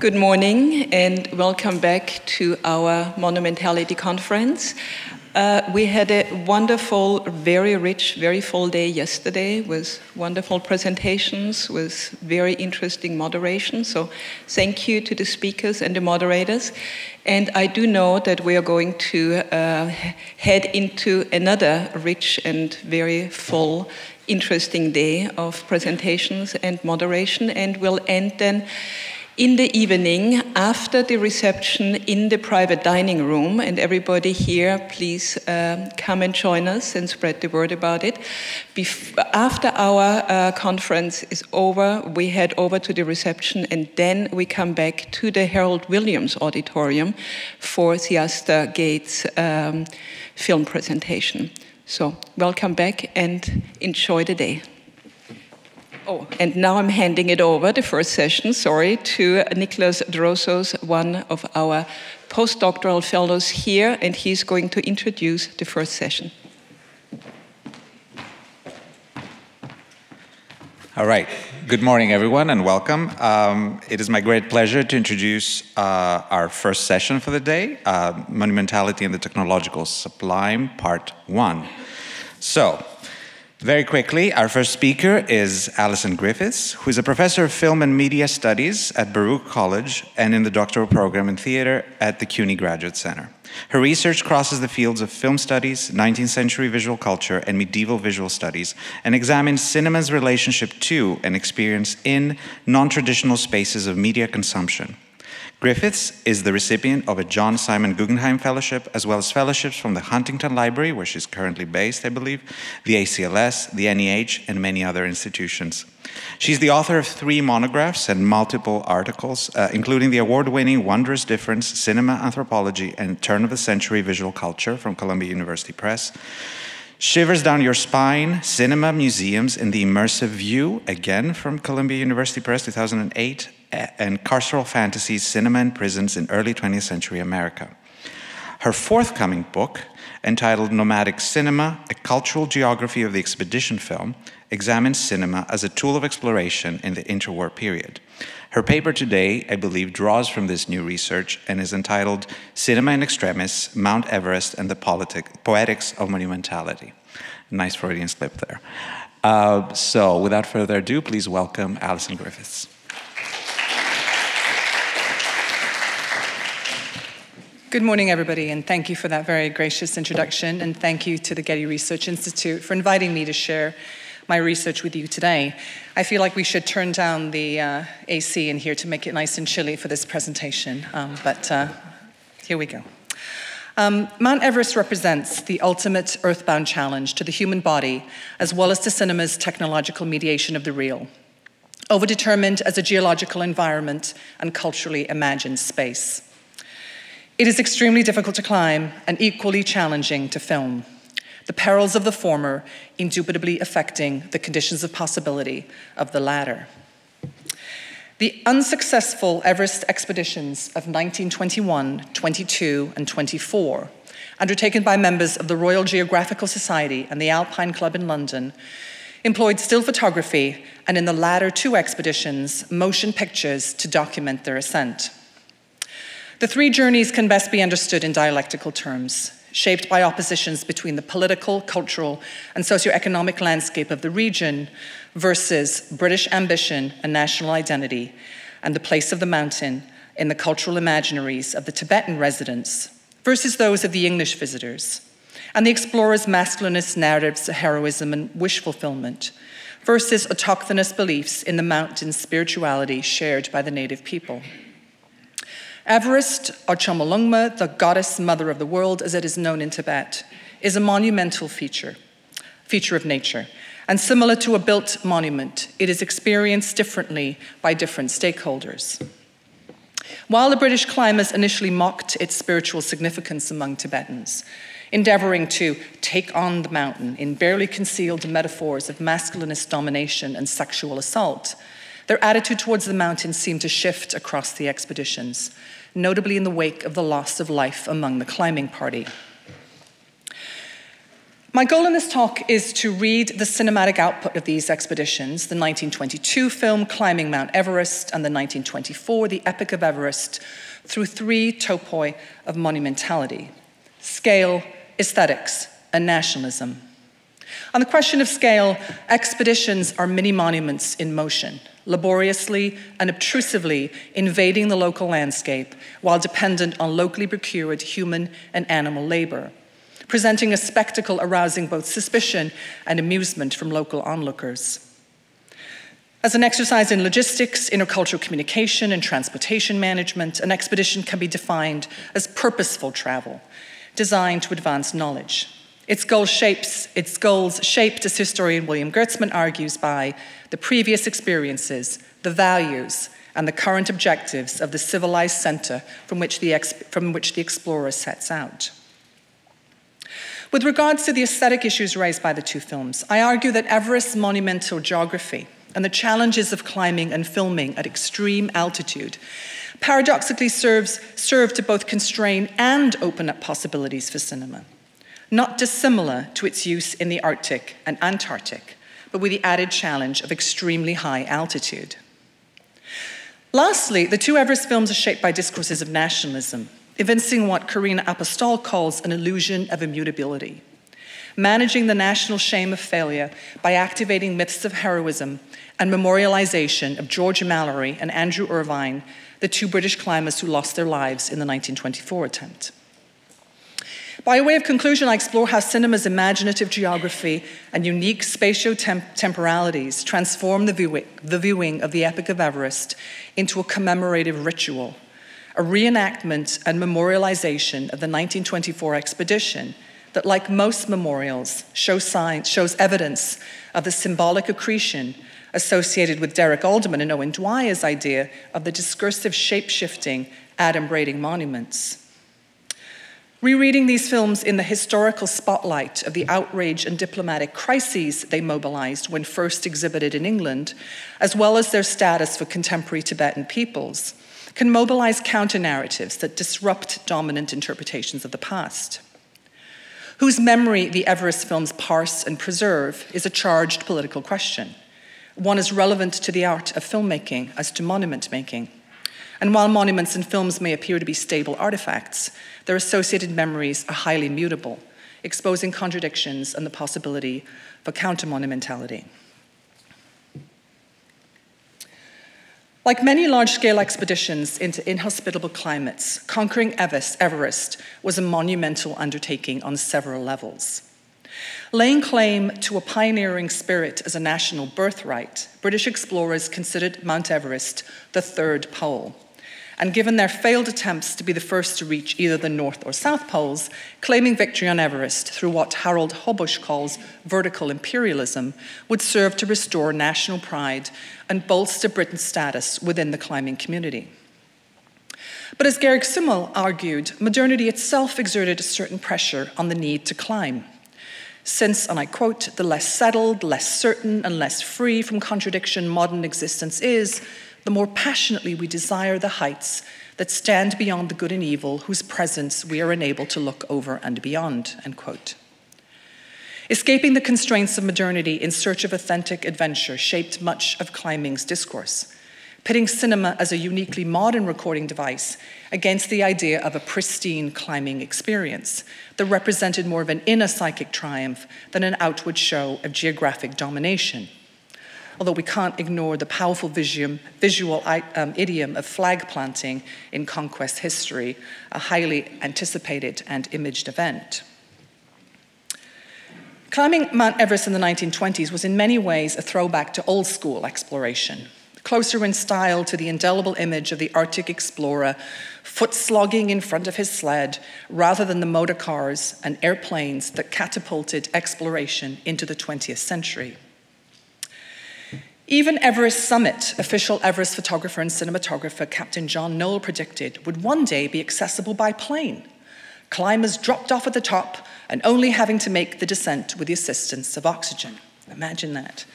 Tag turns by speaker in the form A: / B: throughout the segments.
A: Good morning and welcome back to our Monumentality Conference. Uh, we had a wonderful, very rich, very full day yesterday with wonderful presentations, with very interesting moderation. So, thank you to the speakers and the moderators. And I do know that we are going to uh, head into another rich and very full, interesting day of presentations and moderation, and we'll end then in the evening after the reception in the private dining room and everybody here please um, come and join us and spread the word about it. Bef after our uh, conference is over we head over to the reception and then we come back to the harold williams auditorium for Theaster gates um, film presentation. So welcome back and enjoy the day Oh, and now I'm handing it over, the first session, sorry, to Nikolas Drosos, one of our postdoctoral fellows here, and he's going to introduce the first session.
B: All right. Good morning, everyone, and welcome. Um, it is my great pleasure to introduce uh, our first session for the day uh, Monumentality and the Technological Sublime, Part 1. So, very quickly, our first speaker is Alison Griffiths, who is a professor of film and media studies at Baruch College and in the doctoral program in theater at the CUNY Graduate Center. Her research crosses the fields of film studies, 19th century visual culture, and medieval visual studies, and examines cinema's relationship to and experience in non traditional spaces of media consumption. Griffiths is the recipient of a John Simon Guggenheim Fellowship, as well as fellowships from the Huntington Library, where she's currently based, I believe, the ACLS, the NEH, and many other institutions. She's the author of three monographs and multiple articles, uh, including the award winning Wondrous Difference Cinema Anthropology and Turn of the Century Visual Culture from Columbia University Press. Shivers Down Your Spine, Cinema, Museums, and the Immersive View, again from Columbia University Press 2008, and Carceral Fantasies, Cinema and Prisons in Early 20th Century America. Her forthcoming book, entitled Nomadic Cinema A Cultural Geography of the Expedition Film, examines cinema as a tool of exploration in the interwar period. Her paper today, I believe, draws from this new research and is entitled Cinema in Extremis Mount Everest and the Politic, Poetics of Monumentality. Nice Freudian slip there. Uh, so, without further ado, please welcome Alison Griffiths.
C: Good morning, everybody, and thank you for that very gracious introduction. And thank you to the Getty Research Institute for inviting me to share my research with you today. I feel like we should turn down the uh, AC in here to make it nice and chilly for this presentation, um, but uh, here we go. Um, Mount Everest represents the ultimate earthbound challenge to the human body, as well as to cinema's technological mediation of the real, overdetermined as a geological environment and culturally imagined space. It is extremely difficult to climb and equally challenging to film. The perils of the former indubitably affecting the conditions of possibility of the latter. The unsuccessful Everest expeditions of 1921, 22, and 24, undertaken by members of the Royal Geographical Society and the Alpine Club in London, employed still photography and, in the latter two expeditions, motion pictures to document their ascent. The three journeys can best be understood in dialectical terms, shaped by oppositions between the political, cultural, and socioeconomic landscape of the region versus British ambition and national identity, and the place of the mountain in the cultural imaginaries of the Tibetan residents versus those of the English visitors, and the explorers' masculinist narratives of heroism and wish fulfillment versus autochthonous beliefs in the mountain spirituality shared by the native people. Everest, or Chomolungma, the goddess mother of the world as it is known in Tibet, is a monumental feature, feature of nature. And similar to a built monument, it is experienced differently by different stakeholders. While the British climbers initially mocked its spiritual significance among Tibetans, endeavoring to take on the mountain in barely concealed metaphors of masculinist domination and sexual assault, their attitude towards the mountain seemed to shift across the expeditions, notably in the wake of the loss of life among the climbing party. My goal in this talk is to read the cinematic output of these expeditions the 1922 film Climbing Mount Everest and the 1924 The Epic of Everest through three topoi of monumentality scale, aesthetics, and nationalism. On the question of scale, expeditions are mini monuments in motion, laboriously and obtrusively invading the local landscape while dependent on locally procured human and animal labor presenting a spectacle arousing both suspicion and amusement from local onlookers. As an exercise in logistics, intercultural communication, and transportation management, an expedition can be defined as purposeful travel, designed to advance knowledge. Its goals, shapes, its goals shaped, as historian William Goetzmann argues, by the previous experiences, the values, and the current objectives of the civilized center from which the, from which the explorer sets out. With regards to the aesthetic issues raised by the two films, I argue that Everest's monumental geography and the challenges of climbing and filming at extreme altitude paradoxically serves, serve to both constrain and open up possibilities for cinema, not dissimilar to its use in the Arctic and Antarctic, but with the added challenge of extremely high altitude. Lastly, the two Everest films are shaped by discourses of nationalism, evincing what Karina Apostol calls an illusion of immutability, managing the national shame of failure by activating myths of heroism and memorialization of George Mallory and Andrew Irvine, the two British climbers who lost their lives in the 1924 attempt. By way of conclusion, I explore how cinema's imaginative geography and unique spatio-temporalities transform the, view- the viewing of the Epic of Everest into a commemorative ritual a reenactment and memorialization of the 1924 expedition that, like most memorials, shows, signs, shows evidence of the symbolic accretion associated with Derek Alderman and Owen Dwyer's idea of the discursive shape shifting, adumbrating monuments. Rereading these films in the historical spotlight of the outrage and diplomatic crises they mobilized when first exhibited in England, as well as their status for contemporary Tibetan peoples, can mobilize counter narratives that disrupt dominant interpretations of the past. Whose memory the Everest films parse and preserve is a charged political question, one as relevant to the art of filmmaking as to monument making. And while monuments and films may appear to be stable artifacts, their associated memories are highly mutable, exposing contradictions and the possibility for counter monumentality. Like many large scale expeditions into inhospitable climates, conquering Everest was a monumental undertaking on several levels. Laying claim to a pioneering spirit as a national birthright, British explorers considered Mount Everest the third pole and given their failed attempts to be the first to reach either the North or South Poles, claiming victory on Everest through what Harald Höbusch calls vertical imperialism would serve to restore national pride and bolster Britain's status within the climbing community. But as Georg Simmel argued, modernity itself exerted a certain pressure on the need to climb. Since, and I quote, the less settled, less certain, and less free from contradiction modern existence is, the more passionately we desire the heights that stand beyond the good and evil, whose presence we are unable to look over and beyond. End quote. Escaping the constraints of modernity in search of authentic adventure shaped much of climbing's discourse, pitting cinema as a uniquely modern recording device against the idea of a pristine climbing experience that represented more of an inner psychic triumph than an outward show of geographic domination although we can't ignore the powerful visual, visual um, idiom of flag planting in conquest history, a highly anticipated and imaged event. Climbing Mount Everest in the 1920s was in many ways a throwback to old school exploration, closer in style to the indelible image of the Arctic explorer foot slogging in front of his sled rather than the motor cars and airplanes that catapulted exploration into the 20th century. Even Everest summit, official Everest photographer and cinematographer Captain John Noel predicted, would one day be accessible by plane. Climbers dropped off at the top and only having to make the descent with the assistance of oxygen. Imagine that.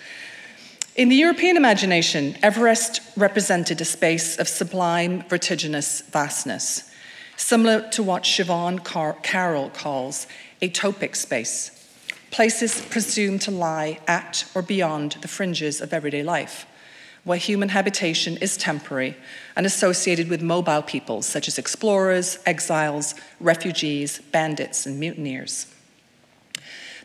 C: In the European imagination, Everest represented a space of sublime, vertiginous vastness, similar to what Siobhan Car- Carroll calls atopic space, places presumed to lie at or beyond the fringes of everyday life, where human habitation is temporary and associated with mobile peoples such as explorers, exiles, refugees, bandits, and mutineers.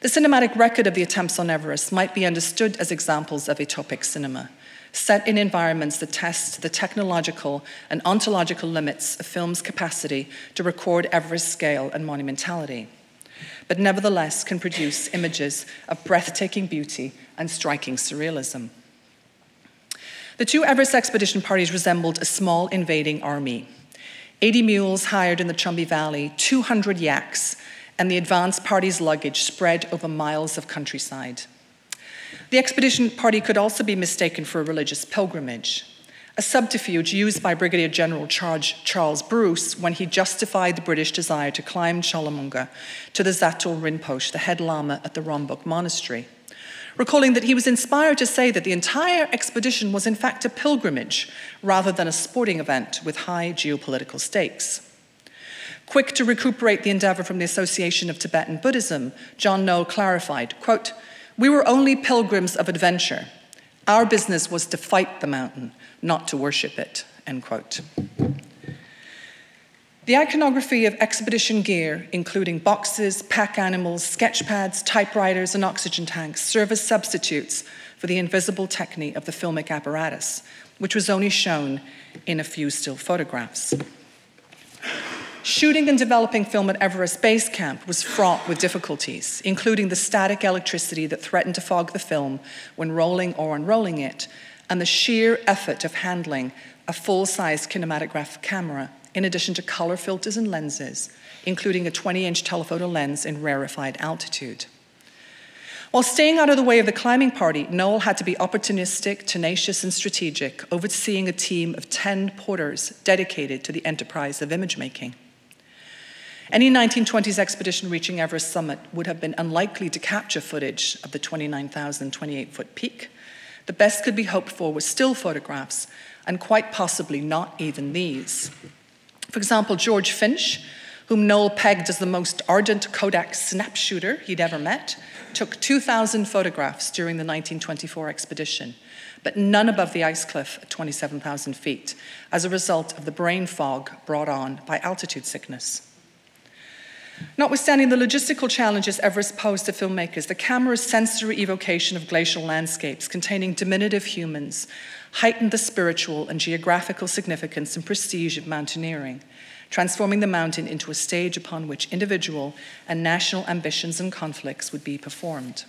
C: The cinematic record of the attempts on Everest might be understood as examples of utopic cinema, set in environments that test the technological and ontological limits of film's capacity to record Everest scale and monumentality, but nevertheless can produce images of breathtaking beauty and striking surrealism. The two Everest expedition parties resembled a small invading army 80 mules hired in the Chumbi Valley, 200 yaks, and the advance party's luggage spread over miles of countryside. The expedition party could also be mistaken for a religious pilgrimage, a subterfuge used by Brigadier General Charles Bruce when he justified the British desire to climb Chomolungma to the Dzatrul Rinpoche, the head lama at the Rongbuk Monastery, recalling that he was inspired to say that the entire expedition was in fact a pilgrimage rather than a sporting event with high geopolitical stakes. Quick to recuperate the endeavor from the Association of Tibetan Buddhism, John Noel clarified, quote, we were only pilgrims of adventure. Our business was to fight the mountain, not to worship it, end quote. The iconography of expedition gear, including boxes, pack animals, sketch pads, typewriters, and oxygen tanks, serve as substitutes for the invisible technique of the filmic apparatus, which was only shown in a few still photographs. Shooting and developing film at Everest Base Camp was fraught with difficulties, including the static electricity that threatened to fog the film when rolling or unrolling it, and the sheer effort of handling a full size kinematograph camera, in addition to color filters and lenses, including a 20 inch telephoto lens in rarefied altitude. While staying out of the way of the climbing party, Noel had to be opportunistic, tenacious, and strategic, overseeing a team of 10 porters dedicated to the enterprise of image making. Any 1920s expedition reaching Everest summit would have been unlikely to capture footage of the 29,028 foot peak. The best could be hoped for was still photographs, and quite possibly not even these. For example, George Finch, whom Noel pegged as the most ardent Kodak snap shooter he'd ever met, took 2,000 photographs during the 1924 expedition, but none above the ice cliff at 27,000 feet, as a result of the brain fog brought on by altitude sickness. Notwithstanding the logistical challenges Everest posed to filmmakers, the camera's sensory evocation of glacial landscapes containing diminutive humans heightened the spiritual and geographical significance and prestige of mountaineering, transforming the mountain into a stage upon which individual and national ambitions and conflicts would be performed.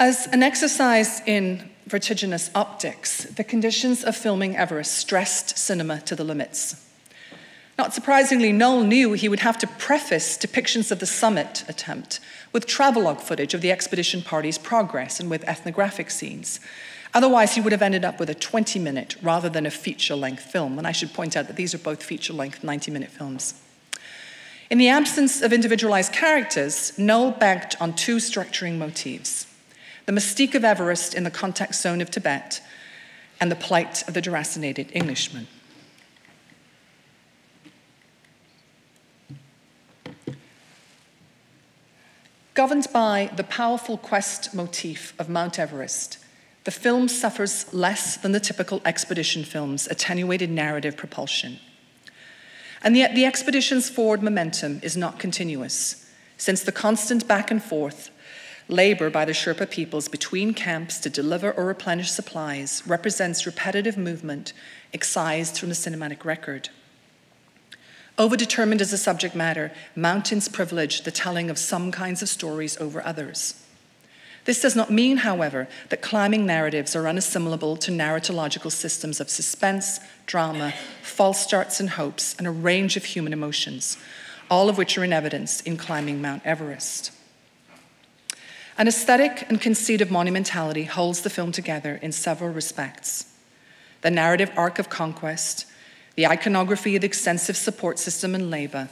C: As an exercise in vertiginous optics, the conditions of filming Everest stressed cinema to the limits. Not surprisingly, Noel knew he would have to preface depictions of the summit attempt with travelogue footage of the expedition party's progress and with ethnographic scenes. Otherwise, he would have ended up with a 20 minute rather than a feature length film. And I should point out that these are both feature length 90 minute films. In the absence of individualized characters, Noel banked on two structuring motifs the mystique of Everest in the contact zone of Tibet, and the plight of the deracinated Englishman. Governed by the powerful quest motif of Mount Everest, the film suffers less than the typical expedition film's attenuated narrative propulsion. And yet, the expedition's forward momentum is not continuous, since the constant back and forth labor by the Sherpa peoples between camps to deliver or replenish supplies represents repetitive movement excised from the cinematic record. Overdetermined as a subject matter, mountains privilege the telling of some kinds of stories over others. This does not mean, however, that climbing narratives are unassimilable to narratological systems of suspense, drama, false starts and hopes, and a range of human emotions, all of which are in evidence in climbing Mount Everest. An aesthetic and conceit of monumentality holds the film together in several respects. The narrative arc of conquest, the iconography of the extensive support system and labor,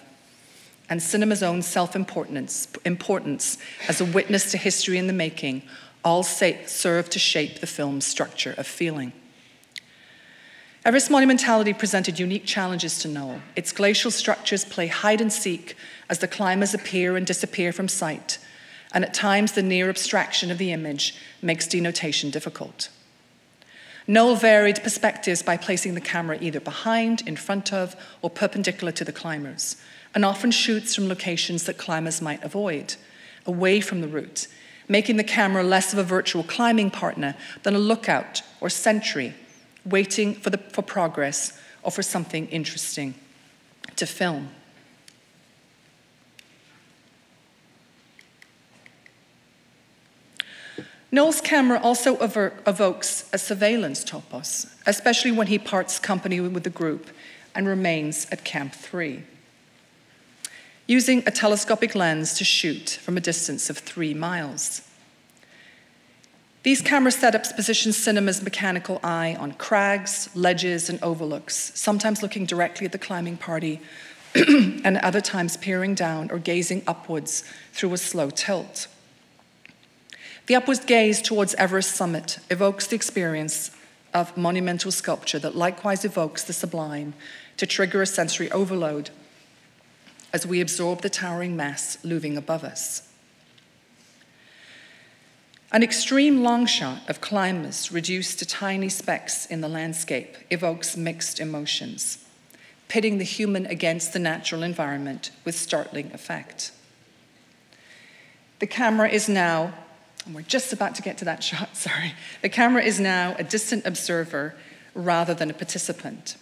C: and cinema's own self importance as a witness to history in the making all serve to shape the film's structure of feeling. Everest monumentality presented unique challenges to Noel. Its glacial structures play hide and seek as the climbers appear and disappear from sight, and at times the near abstraction of the image makes denotation difficult. Noel varied perspectives by placing the camera either behind, in front of, or perpendicular to the climbers, and often shoots from locations that climbers might avoid, away from the route, making the camera less of a virtual climbing partner than a lookout or sentry, waiting for, the, for progress or for something interesting to film. Noel's camera also evokes a surveillance topos, especially when he parts company with the group and remains at Camp 3, using a telescopic lens to shoot from a distance of three miles. These camera setups position cinema's mechanical eye on crags, ledges, and overlooks, sometimes looking directly at the climbing party, and other times peering down or gazing upwards through a slow tilt. The upward gaze towards Everest summit evokes the experience of monumental sculpture that likewise evokes the sublime to trigger a sensory overload as we absorb the towering mass looming above us. An extreme long shot of climbers reduced to tiny specks in the landscape evokes mixed emotions, pitting the human against the natural environment with startling effect. The camera is now and we're just about to get to that shot, sorry. The camera is now a distant observer rather than a participant,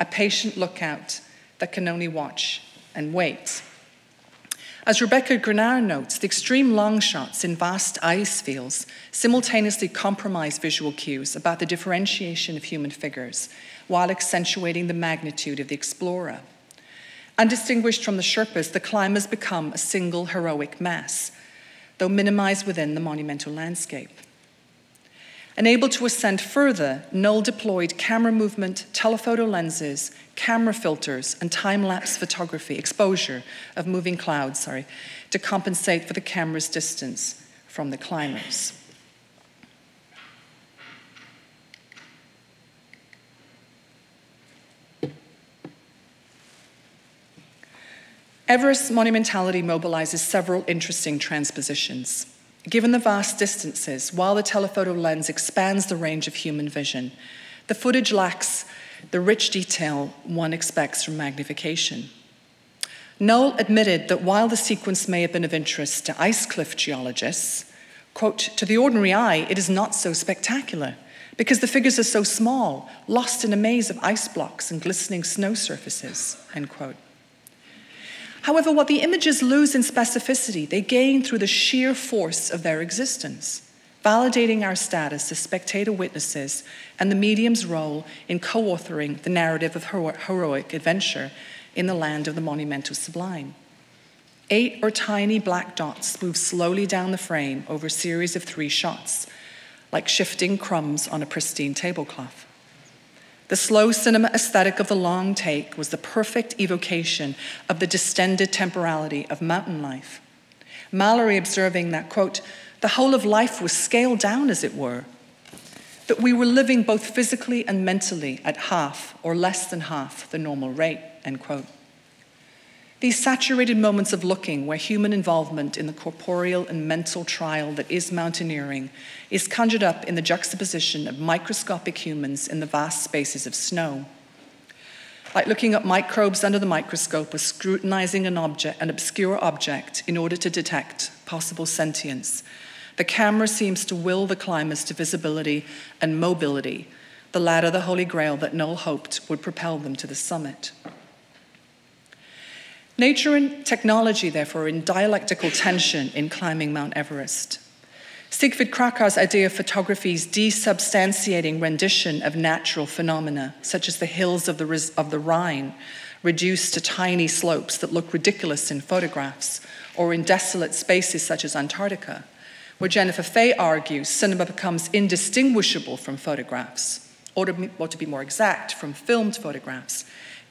C: a patient lookout that can only watch and wait. As Rebecca Grinard notes, the extreme long shots in vast ice fields simultaneously compromise visual cues about the differentiation of human figures while accentuating the magnitude of the explorer. Undistinguished from the Sherpas, the climbers become a single heroic mass, though minimized within the monumental landscape. Unable to ascend further, Noel deployed camera movement, telephoto lenses, camera filters, and time lapse photography, exposure of moving clouds, sorry, to compensate for the camera's distance from the climbers. Everest's monumentality mobilizes several interesting transpositions. Given the vast distances, while the telephoto lens expands the range of human vision, the footage lacks the rich detail one expects from magnification. Noel admitted that while the sequence may have been of interest to ice cliff geologists, quote, to the ordinary eye, it is not so spectacular because the figures are so small, lost in a maze of ice blocks and glistening snow surfaces, end quote. However, what the images lose in specificity, they gain through the sheer force of their existence, validating our status as spectator witnesses and the medium's role in co authoring the narrative of heroic adventure in the land of the monumental sublime. Eight or tiny black dots move slowly down the frame over a series of three shots, like shifting crumbs on a pristine tablecloth. The slow cinema aesthetic of the long take was the perfect evocation of the distended temporality of mountain life. Mallory observing that, quote, the whole of life was scaled down, as it were, that we were living both physically and mentally at half or less than half the normal rate, end quote. These saturated moments of looking, where human involvement in the corporeal and mental trial that is mountaineering is conjured up in the juxtaposition of microscopic humans in the vast spaces of snow. Like looking at microbes under the microscope or scrutinizing an object, an obscure object, in order to detect possible sentience, the camera seems to will the climbers to visibility and mobility, the latter the holy grail that Noel hoped would propel them to the summit. Nature and technology, therefore, are in dialectical tension in climbing Mount Everest. Siegfried Kracauer's idea of photography's desubstantiating rendition of natural phenomena, such as the hills of the, of the Rhine, reduced to tiny slopes that look ridiculous in photographs, or in desolate spaces such as Antarctica, where Jennifer Fay argues cinema becomes indistinguishable from photographs, or to, or to be more exact, from filmed photographs,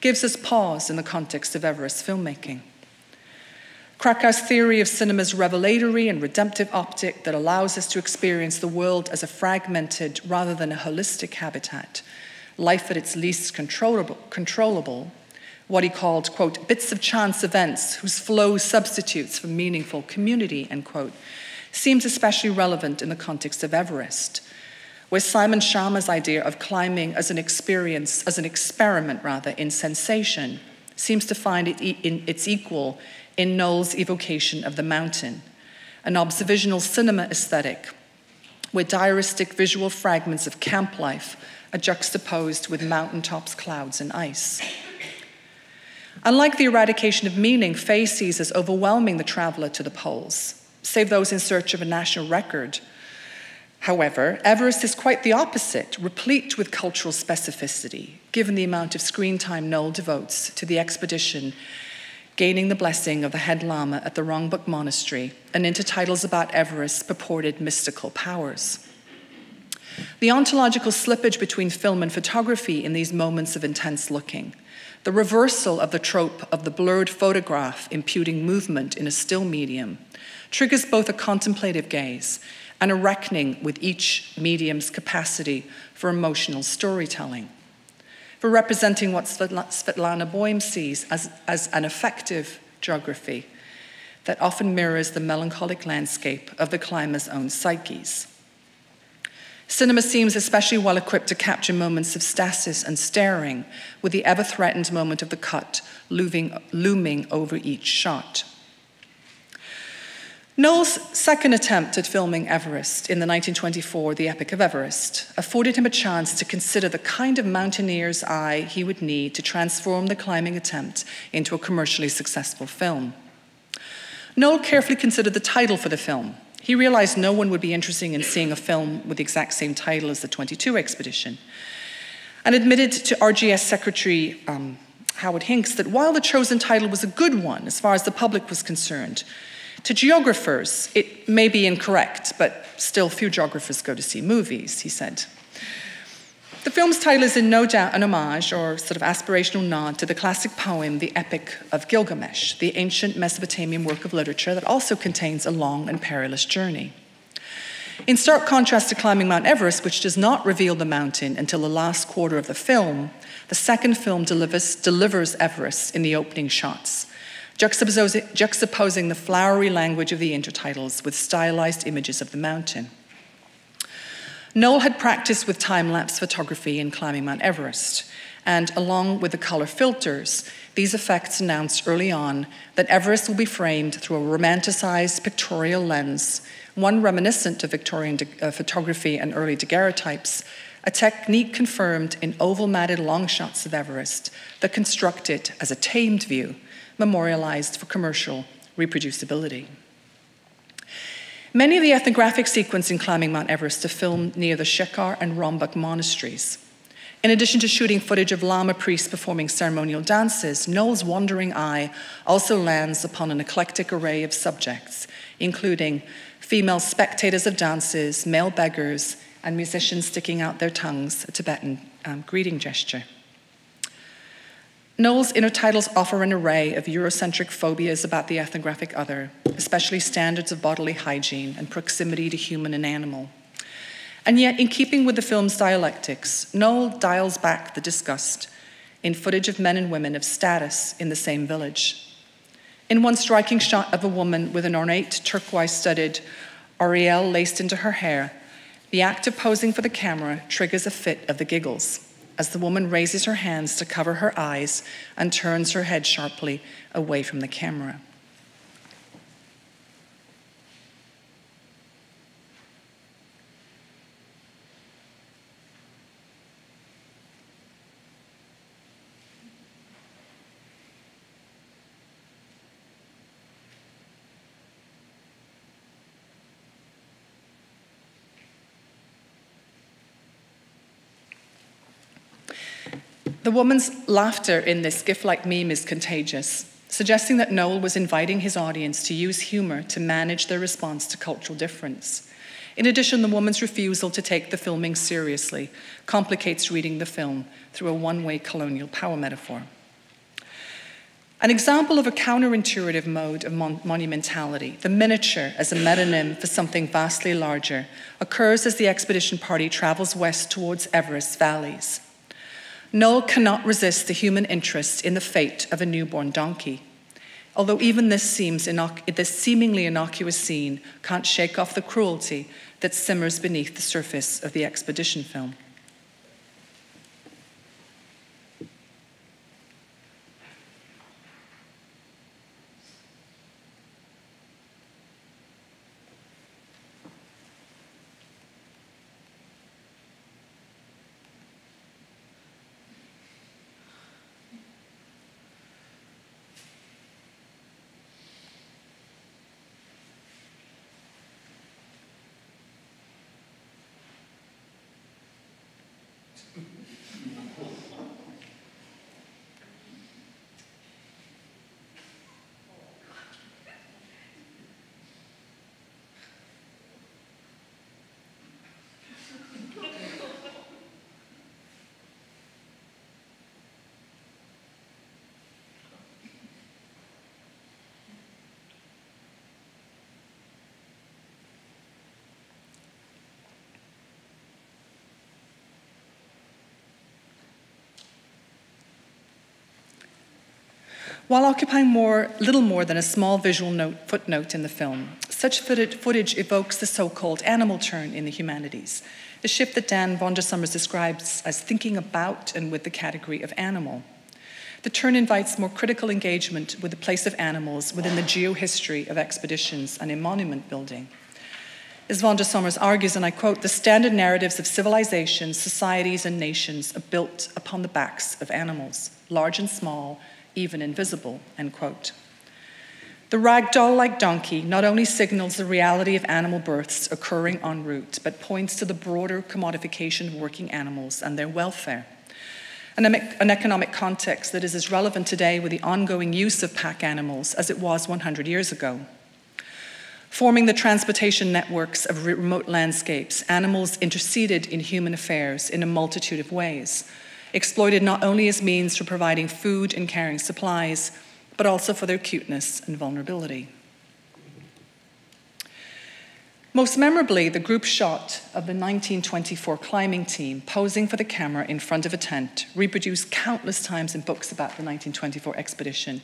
C: gives us pause in the context of Everest filmmaking. Kracauer's theory of cinema's revelatory and redemptive optic that allows us to experience the world as a fragmented rather than a holistic habitat, life at its least controllable, controllable what he called, quote, bits of chance events whose flow substitutes for meaningful community, end quote, seems especially relevant in the context of Everest, where Simon Schama's idea of climbing as an experience, as an experiment rather, in sensation, seems to find it in its equal in Noel's evocation of the mountain, an observational cinema aesthetic where diaristic visual fragments of camp life are juxtaposed with mountaintops, clouds, and ice. Unlike the eradication of meaning, Fay sees as overwhelming the traveler to the poles, save those in search of a national record. However, Everest is quite the opposite, replete with cultural specificity, given the amount of screen time Noel devotes to the expedition gaining the blessing of the head lama at the Rongbuk Monastery, and into titles about Everest's purported mystical powers. The ontological slippage between film and photography in these moments of intense looking, the reversal of the trope of the blurred photograph imputing movement in a still medium, triggers both a contemplative gaze and a reckoning with each medium's capacity for emotional storytelling for representing what Svetlana Boym sees as, as an effective geography that often mirrors the melancholic landscape of the climber's own psyches. Cinema seems especially well equipped to capture moments of stasis and staring, with the ever threatened moment of the cut looming, looming over each shot. Noel's second attempt at filming Everest in the 1924 The Epic of Everest afforded him a chance to consider the kind of mountaineer's eye he would need to transform the climbing attempt into a commercially successful film. Noel carefully considered the title for the film. He realized no one would be interested in seeing a film with the exact same title as the 22 expedition, and admitted to RGS Secretary um, Howard Hinks that while the chosen title was a good one as far as the public was concerned, to geographers, it may be incorrect, but still few geographers go to see movies, he said. The film's title is in no doubt an homage or sort of aspirational nod to the classic poem, The Epic of Gilgamesh, the ancient Mesopotamian work of literature that also contains a long and perilous journey. In stark contrast to climbing Mount Everest, which does not reveal the mountain until the last quarter of the film, the second film delivers, delivers Everest in the opening shots, juxtaposing, juxtaposing the flowery language of the intertitles with stylized images of the mountain. Noel had practiced with time lapse photography in climbing Mount Everest, and along with the color filters, these effects announced early on that Everest will be framed through a romanticized pictorial lens, one reminiscent of Victorian uh, photography and early daguerreotypes, a technique confirmed in oval matted long shots of Everest that construct it as a tamed view memorialized for commercial reproducibility. Many of the ethnographic sequences in climbing Mount Everest are filmed near the Shekhar and Rongbuk monasteries. In addition to shooting footage of Lama priests performing ceremonial dances, Noel's wandering eye also lands upon an eclectic array of subjects, including female spectators of dances, male beggars, and musicians sticking out their tongues, a Tibetan um, greeting gesture. Noel's intertitles offer an array of Eurocentric phobias about the ethnographic other, especially standards of bodily hygiene and proximity to human and animal. And yet, in keeping with the film's dialectics, Noel dials back the disgust in footage of men and women of status in the same village. In one striking shot of a woman with an ornate turquoise studded aureole laced into her hair, the act of posing for the camera triggers a fit of the giggles as the woman raises her hands to cover her eyes and turns her head sharply away from the camera. The woman's laughter in this GIF like meme is contagious, suggesting that Noel was inviting his audience to use humor to manage their response to cultural difference. In addition, the woman's refusal to take the filming seriously complicates reading the film through a one way colonial power metaphor. An example of a counterintuitive mode of mon- monumentality, the miniature as a metonym for something vastly larger, occurs as the expedition party travels west towards Everest valleys. Noel cannot resist the human interest in the fate of a newborn donkey. Although even this, seems this seemingly innocuous scene can't shake off the cruelty that simmers beneath the surface of the expedition film. While occupying more, little more than a small visual note, footnote in the film, such footage evokes the so called animal turn in the humanities, a shift that Dan Vandersommers describes as thinking about and with the category of animal. The turn invites more critical engagement with the place of animals within the geohistory of expeditions and in monument building. As Vandersommers argues, and I quote, the standard narratives of civilizations, societies, and nations are built upon the backs of animals, large and small, even invisible, end quote. The ragdoll like donkey not only signals the reality of animal births occurring en route, but points to the broader commodification of working animals and their welfare. An, an economic context that is as relevant today with the ongoing use of pack animals as it was 100 years ago. Forming the transportation networks of remote landscapes, animals interceded in human affairs in a multitude of ways, exploited not only as means for providing food and carrying supplies, but also for their cuteness and vulnerability. Most memorably, the group shot of the 1924 climbing team posing for the camera in front of a tent, reproduced countless times in books about the 1924 expedition,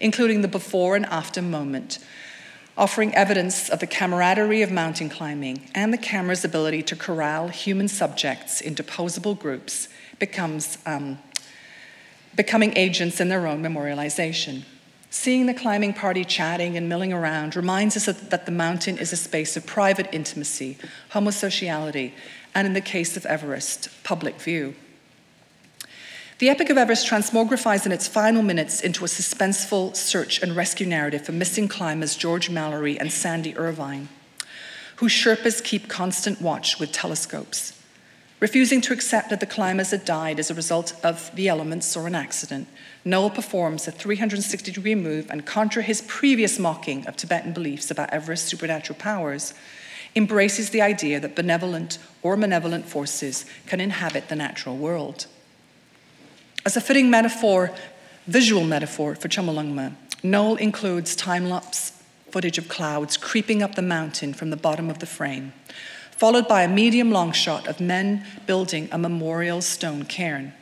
C: including the before and after moment, offering evidence of the camaraderie of mountain climbing and the camera's ability to corral human subjects into posable groups becomes um, becoming agents in their own memorialization. Seeing the climbing party chatting and milling around reminds us that the mountain is a space of private intimacy, homosociality, and in the case of Everest, public view. The Epic of Everest transmogrifies in its final minutes into a suspenseful search and rescue narrative for missing climbers George Mallory and Sandy Irvine, whose Sherpas keep constant watch with telescopes refusing to accept that the climbers had died as a result of the elements or an accident. Noel performs a 360 degree move and, contra his previous mocking of Tibetan beliefs about Everest's supernatural powers, embraces the idea that benevolent or malevolent forces can inhabit the natural world. As a fitting metaphor, visual metaphor for Chomolungma, Noel includes time lapse footage of clouds creeping up the mountain from the bottom of the frame followed by a medium long shot of men building a memorial stone cairn.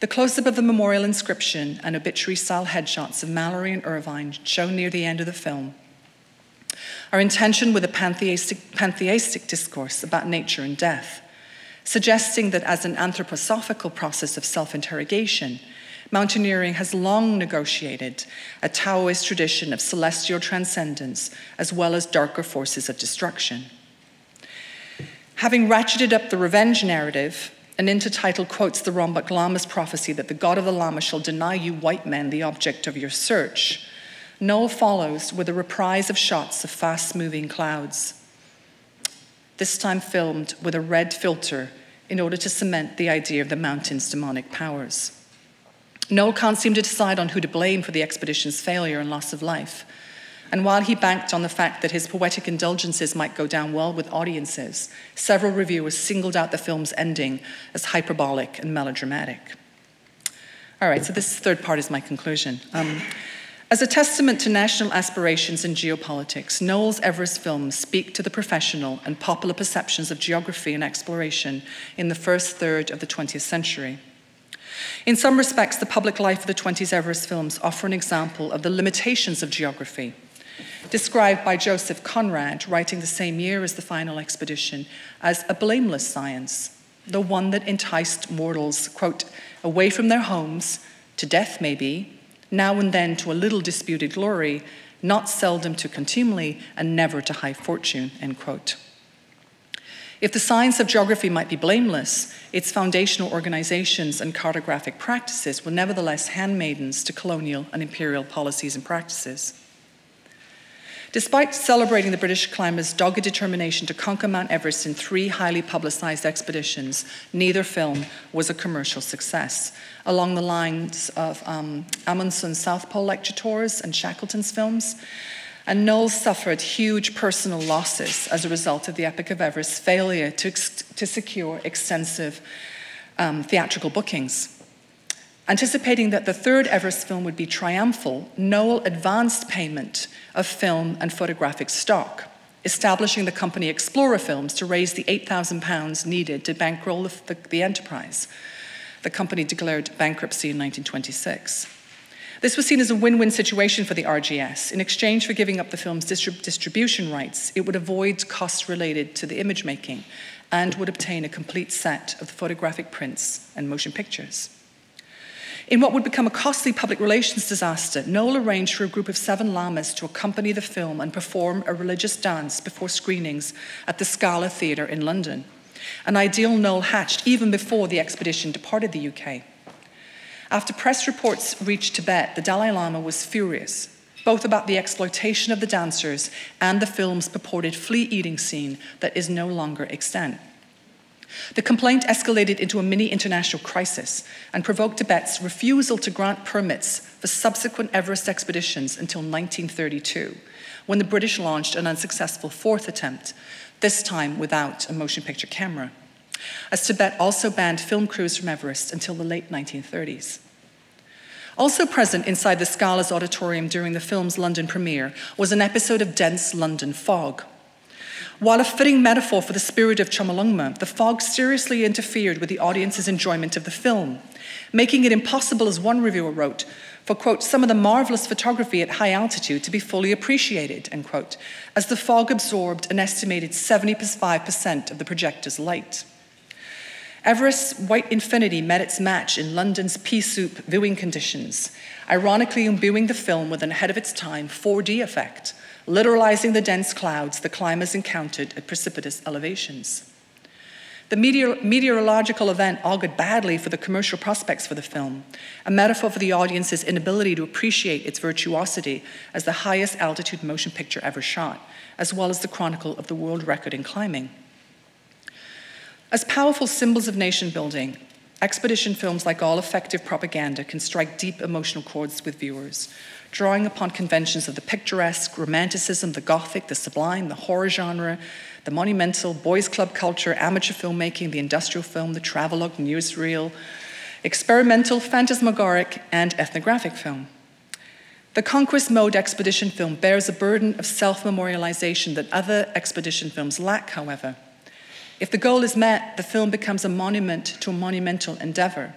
C: The close up of the memorial inscription and obituary style headshots of Mallory and Irvine shown near the end of the film are in tension with a pantheistic, pantheistic discourse about nature and death, suggesting that as an anthroposophical process of self interrogation, mountaineering has long negotiated a Taoist tradition of celestial transcendence as well as darker forces of destruction. Having ratcheted up the revenge narrative, an intertitle quotes the Rongbuk Lama's prophecy that the God of the Lama shall deny you white men the object of your search. Noel follows with a reprise of shots of fast moving clouds, this time filmed with a red filter in order to cement the idea of the mountain's demonic powers. Noel can't seem to decide on who to blame for the expedition's failure and loss of life. And while he banked on the fact that his poetic indulgences might go down well with audiences, several reviewers singled out the film's ending as hyperbolic and melodramatic. All right, so this third part is my conclusion. Um, as a testament to national aspirations in geopolitics, Noel's Everest films speak to the professional and popular perceptions of geography and exploration in the first third of the 20th century. In some respects, the public life of the 20s Everest films offer an example of the limitations of geography, described by Joseph Conrad, writing the same year as the final expedition, as a blameless science, the one that enticed mortals, quote, away from their homes, to death maybe, now and then to a little disputed glory, not seldom to contumely, and never to high fortune, end quote. If the science of geography might be blameless, its foundational organizations and cartographic practices were nevertheless handmaidens to colonial and imperial policies and practices. Despite celebrating the British climber's dogged determination to conquer Mount Everest in three highly publicized expeditions, neither film was a commercial success. Along the lines of um, Amundsen's South Pole lecture tours and Shackleton's films, and Noel suffered huge personal losses as a result of the Epic of Everest's failure to, to secure extensive um, theatrical bookings. Anticipating that the third Everest film would be triumphal, Noel advanced payment of film and photographic stock, establishing the company Explorer Films to raise the £8,000 needed to bankroll the, the, the enterprise. The company declared bankruptcy in 1926. This was seen as a win win situation for the RGS. In exchange for giving up the film's distrib- distribution rights, it would avoid costs related to the image making and would obtain a complete set of the photographic prints and motion pictures. In what would become a costly public relations disaster, Noel arranged for a group of seven lamas to accompany the film and perform a religious dance before screenings at the Scala Theatre in London. An ideal Noel hatched even before the expedition departed the UK. After press reports reached Tibet, the Dalai Lama was furious, both about the exploitation of the dancers and the film's purported flea eating scene that is no longer extant. The complaint escalated into a mini international crisis and provoked Tibet's refusal to grant permits for subsequent Everest expeditions until 1932, when the British launched an unsuccessful fourth attempt, this time without a motion picture camera as Tibet also banned film crews from Everest until the late 1930s. Also present inside the Scala's auditorium during the film's London premiere was an episode of dense London fog. While a fitting metaphor for the spirit of Chomolungma, the fog seriously interfered with the audience's enjoyment of the film, making it impossible, as one reviewer wrote, for, quote, some of the marvelous photography at high altitude to be fully appreciated, end quote, as the fog absorbed an estimated 75% of the projector's light. Everest's White Infinity met its match in London's pea soup viewing conditions, ironically imbuing the film with an ahead of its time 4D effect, literalizing the dense clouds the climbers encountered at precipitous elevations. The meteor- meteorological event augured badly for the commercial prospects for the film, a metaphor for the audience's inability to appreciate its virtuosity as the highest altitude motion picture ever shot, as well as the chronicle of the world record in climbing. As powerful symbols of nation building, expedition films, like all effective propaganda, can strike deep emotional chords with viewers, drawing upon conventions of the picturesque, romanticism, the gothic, the sublime, the horror genre, the monumental, boys' club culture, amateur filmmaking, the industrial film, the travelogue, newsreel, experimental, phantasmagoric, and ethnographic film. The Conquest Mode expedition film bears a burden of self memorialization that other expedition films lack, however. If the goal is met, the film becomes a monument to a monumental endeavor,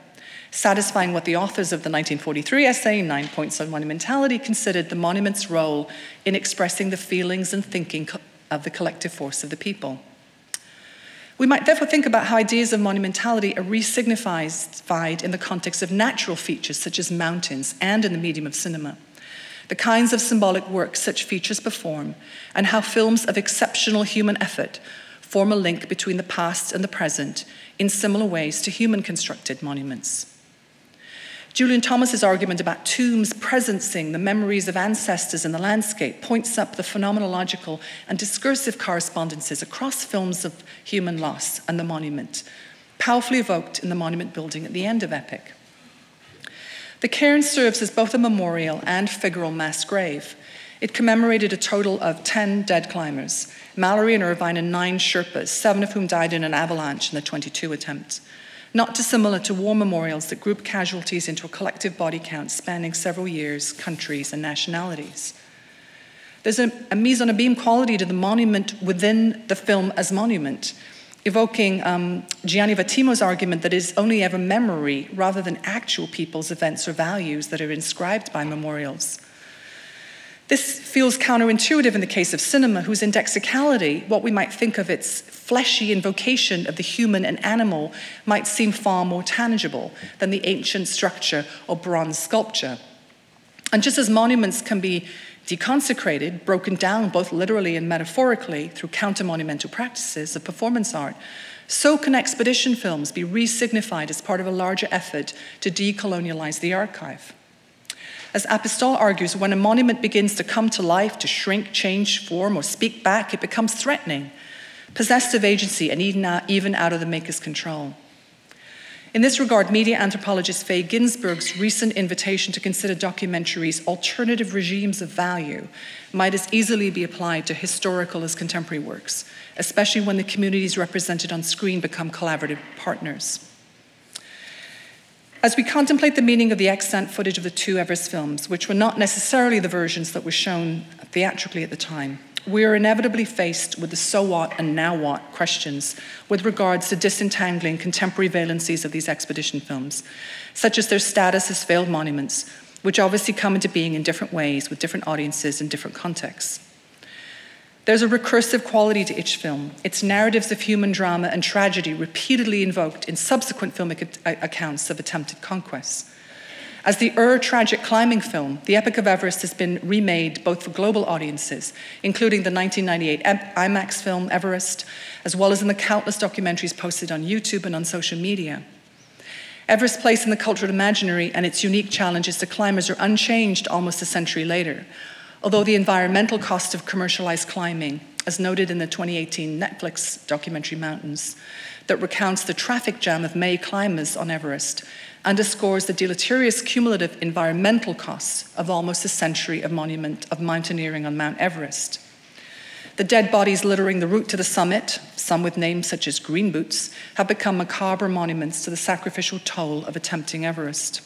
C: satisfying what the authors of the 1943 essay, Nine Points on Monumentality, considered the monument's role in expressing the feelings and thinking of the collective force of the people. We might therefore think about how ideas of monumentality are re-signified in the context of natural features such as mountains and in the medium of cinema. The kinds of symbolic work such features perform, and how films of exceptional human effort form a link between the past and the present in similar ways to human constructed monuments. Julian Thomas's argument about tombs presencing the memories of ancestors in the landscape points up the phenomenological and discursive correspondences across films of human loss and the monument, powerfully evoked in the monument building at the end of Epic. The cairn serves as both a memorial and figural mass grave. It commemorated a total of 10 dead climbers, Mallory and Irvine and nine Sherpas, seven of whom died in an avalanche in the 22 attempts. Not dissimilar to war memorials that group casualties into a collective body count spanning several years, countries, and nationalities. There's a, a mise en abîme quality to the monument within the film as monument. evoking um, Gianni Vattimo's argument that it is only ever memory rather than actual people's events or values that are inscribed by memorials. This feels counterintuitive in the case of cinema, whose indexicality, what we might think of its fleshy invocation of the human and animal, might seem far more tangible than the ancient structure of bronze sculpture. And just as monuments can be deconsecrated, broken down both literally and metaphorically through counter monumental practices of performance art, so can expedition films be resignified as part of a larger effort to decolonialize the archive. As Apostol argues, when a monument begins to come to life, to shrink, change form, or speak back, it becomes threatening, possessed of agency, and even out of the maker's control. In this regard, media anthropologist Faye Ginsburg's recent invitation to consider documentaries alternative regimes of value might as easily be applied to historical as contemporary works, especially when the communities represented on screen become collaborative partners. As we contemplate the meaning of the extant footage of the two Everest films, which were not necessarily the versions that were shown theatrically at the time, we are inevitably faced with the so what and now what questions with regards to disentangling contemporary valencies of these expedition films, such as their status as failed monuments, which obviously come into being in different ways with different audiences in different contexts. There's a recursive quality to each film. Its narratives of human drama and tragedy repeatedly invoked in subsequent filmic accounts of attempted conquests. As the Ur tragic climbing film, The Epic of Everest has been remade both for global audiences, including the 1998 IMAX film Everest, as well as in the countless documentaries posted on YouTube and on social media. Everest's place in the cultural imaginary and its unique challenges to climbers are unchanged almost a century later, Although the environmental cost of commercialized climbing, as noted in the 2018 Netflix documentary Mountains, that recounts the traffic jam of May climbers on Everest, underscores the deleterious cumulative environmental costs of almost a century of monument of mountaineering on Mount Everest. The dead bodies littering the route to the summit, some with names such as Green Boots, have become macabre monuments to the sacrificial toll of attempting Everest.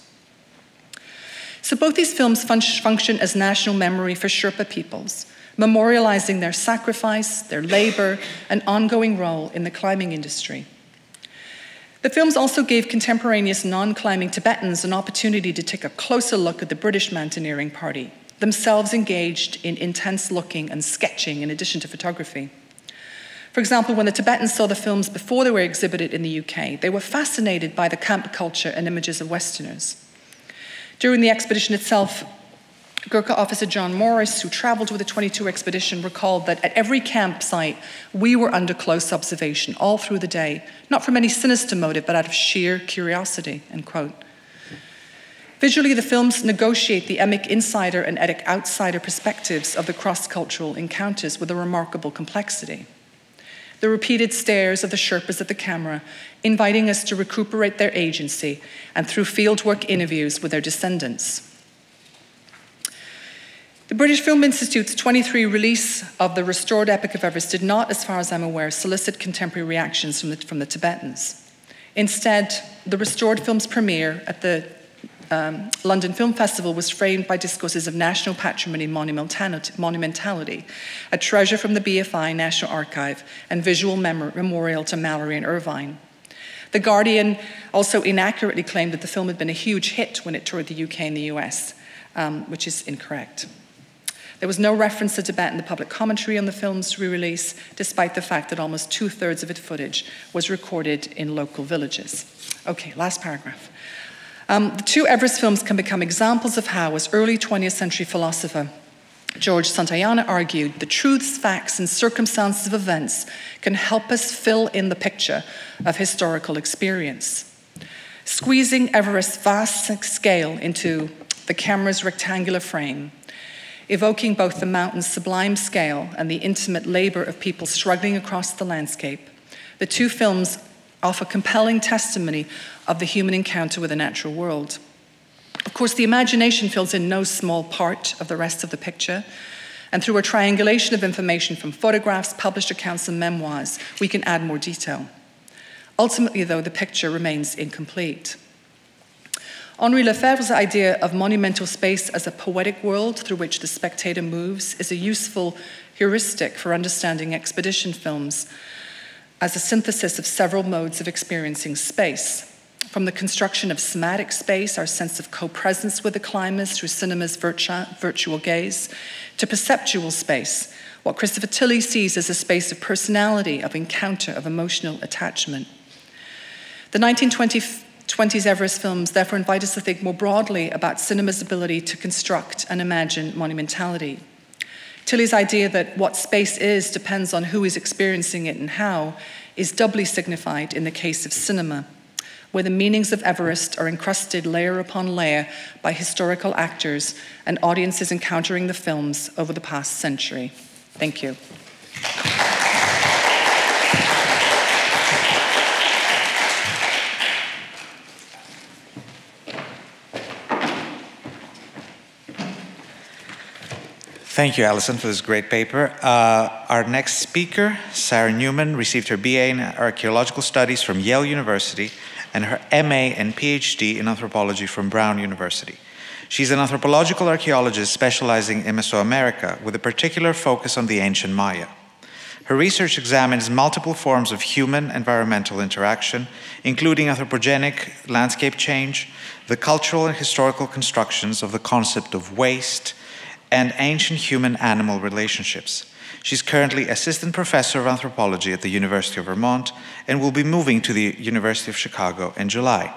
C: So both these films fun- function as national memory for Sherpa peoples, memorializing their sacrifice, their labor, and ongoing role in the climbing industry. The films also gave contemporaneous non climbing Tibetans an opportunity to take a closer look at the British mountaineering party, themselves engaged in intense looking and sketching in addition to photography. For example, when the Tibetans saw the films before they were exhibited in the UK, they were fascinated by the camp culture and images of Westerners. During the expedition itself, Gurkha officer John Morris, who traveled with the 22 expedition, recalled that at every campsite, we were under close observation all through the day, not from any sinister motive, but out of sheer curiosity, end quote. Visually, the films negotiate the emic insider and etic outsider perspectives of the cross cultural encounters with a remarkable complexity the repeated stares of the Sherpas at the camera, inviting us to recuperate their agency, and through fieldwork interviews with their descendants. The British Film Institute's 23 release of the restored Epic of Everest did not, as far as I'm aware, solicit contemporary reactions from the, from the Tibetans. Instead, the restored film's premiere at the um, London Film Festival was framed by discourses of national patrimony monumentality, a treasure from the BFI National Archive, and visual memorial to Mallory and Irvine. The Guardian also inaccurately claimed that the film had been a huge hit when it toured the UK and the US, um, which is incorrect. There was no reference to Tibet in the public commentary on the film's re release, despite the fact that almost two thirds of its footage was recorded in local villages. Okay, last paragraph. Um, the two Everest films can become examples of how, as early 20th century philosopher George Santayana argued, the truths, facts, and circumstances of events can help us fill in the picture of historical experience. Squeezing Everest's vast scale into the camera's rectangular frame, evoking both the mountain's sublime scale and the intimate labor of people struggling across the landscape, the two films offer compelling testimony of the human encounter with the natural world. Of course, the imagination fills in no small part of the rest of the picture. And through a triangulation of information from photographs, published accounts, and memoirs, we can add more detail. Ultimately, though, the picture remains incomplete. Henri Lefebvre's idea of monumental space as a poetic world through which the spectator moves is a useful heuristic for understanding expedition films as a synthesis of several modes of experiencing space. From the construction of somatic space, our sense of co presence with the climbers through cinema's virtu- virtual gaze, to perceptual space, what Christopher Tilley sees as a space of personality, of encounter, of emotional attachment. The 1920s Everest films therefore invite us to think more broadly about cinema's ability to construct and imagine monumentality. Tilley's idea that what space is depends on who is experiencing it and how is doubly signified in the case of cinema, where the meanings of Everest are encrusted layer upon layer by historical actors and audiences encountering the films over the past century. Thank you.
B: Thank you, Alison, for this great paper. Uh, our next speaker, Sarah Newman, received her BA in Archaeological Studies from Yale University and her MA and PhD in Anthropology from Brown University. She's an anthropological archaeologist specializing in Mesoamerica with a particular focus on the ancient Maya. Her research examines multiple forms of human environmental interaction, including anthropogenic landscape change, the cultural and historical constructions of the concept of waste, and ancient human animal relationships. She's currently assistant professor of anthropology at the University of Vermont and will be moving to the University of Chicago in July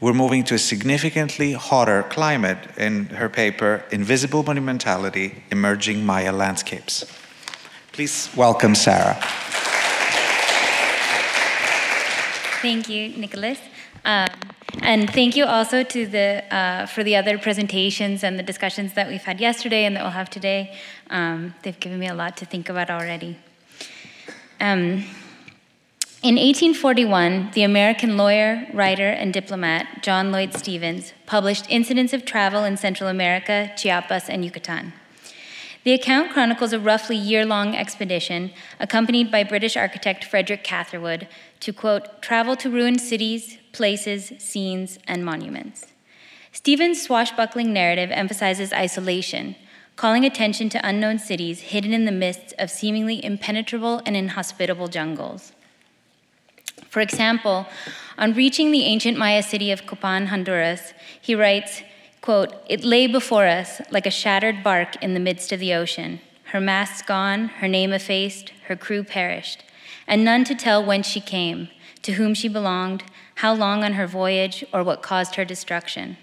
B: we're moving to a significantly hotter climate in her paper, Invisible Monumentality Emerging Maya Landscapes. Please welcome Sarah.
D: Thank you, Nikolas. Um, and thank you also to the, uh, for the other presentations and the discussions that we've had yesterday and that we'll have today. Um, they've given me a lot to think about already. Um, in 1841, the American lawyer, writer, and diplomat John Lloyd Stephens published Incidents of Travel in Central America, Chiapas, and Yucatan. The account chronicles a roughly year long expedition accompanied by British architect Frederick Catherwood to, quote, travel to ruined cities, places, scenes, and monuments. Stephens' swashbuckling narrative emphasizes isolation, calling attention to unknown cities hidden in the midst of seemingly impenetrable and inhospitable jungles. For example, on reaching the ancient Maya city of Copan, Honduras, he writes, quote, It lay before us like a shattered bark in the midst of the ocean, her masts gone, her name effaced, her crew perished, and none to tell whence she came, to whom she belonged, how long on her voyage, or what caused her destruction.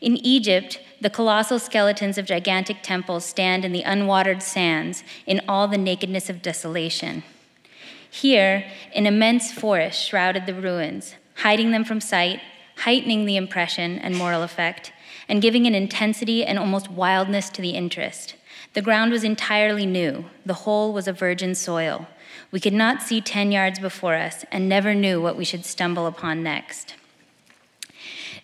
D: In Egypt, the colossal skeletons of gigantic temples stand in the unwatered sands in all the nakedness of desolation. Here, an immense forest shrouded the ruins, hiding them from sight, heightening the impression and moral effect, and giving an intensity and almost wildness to the interest. The ground was entirely new, the whole was a virgin soil. We could not see 10 yards before us and never knew what we should stumble upon next.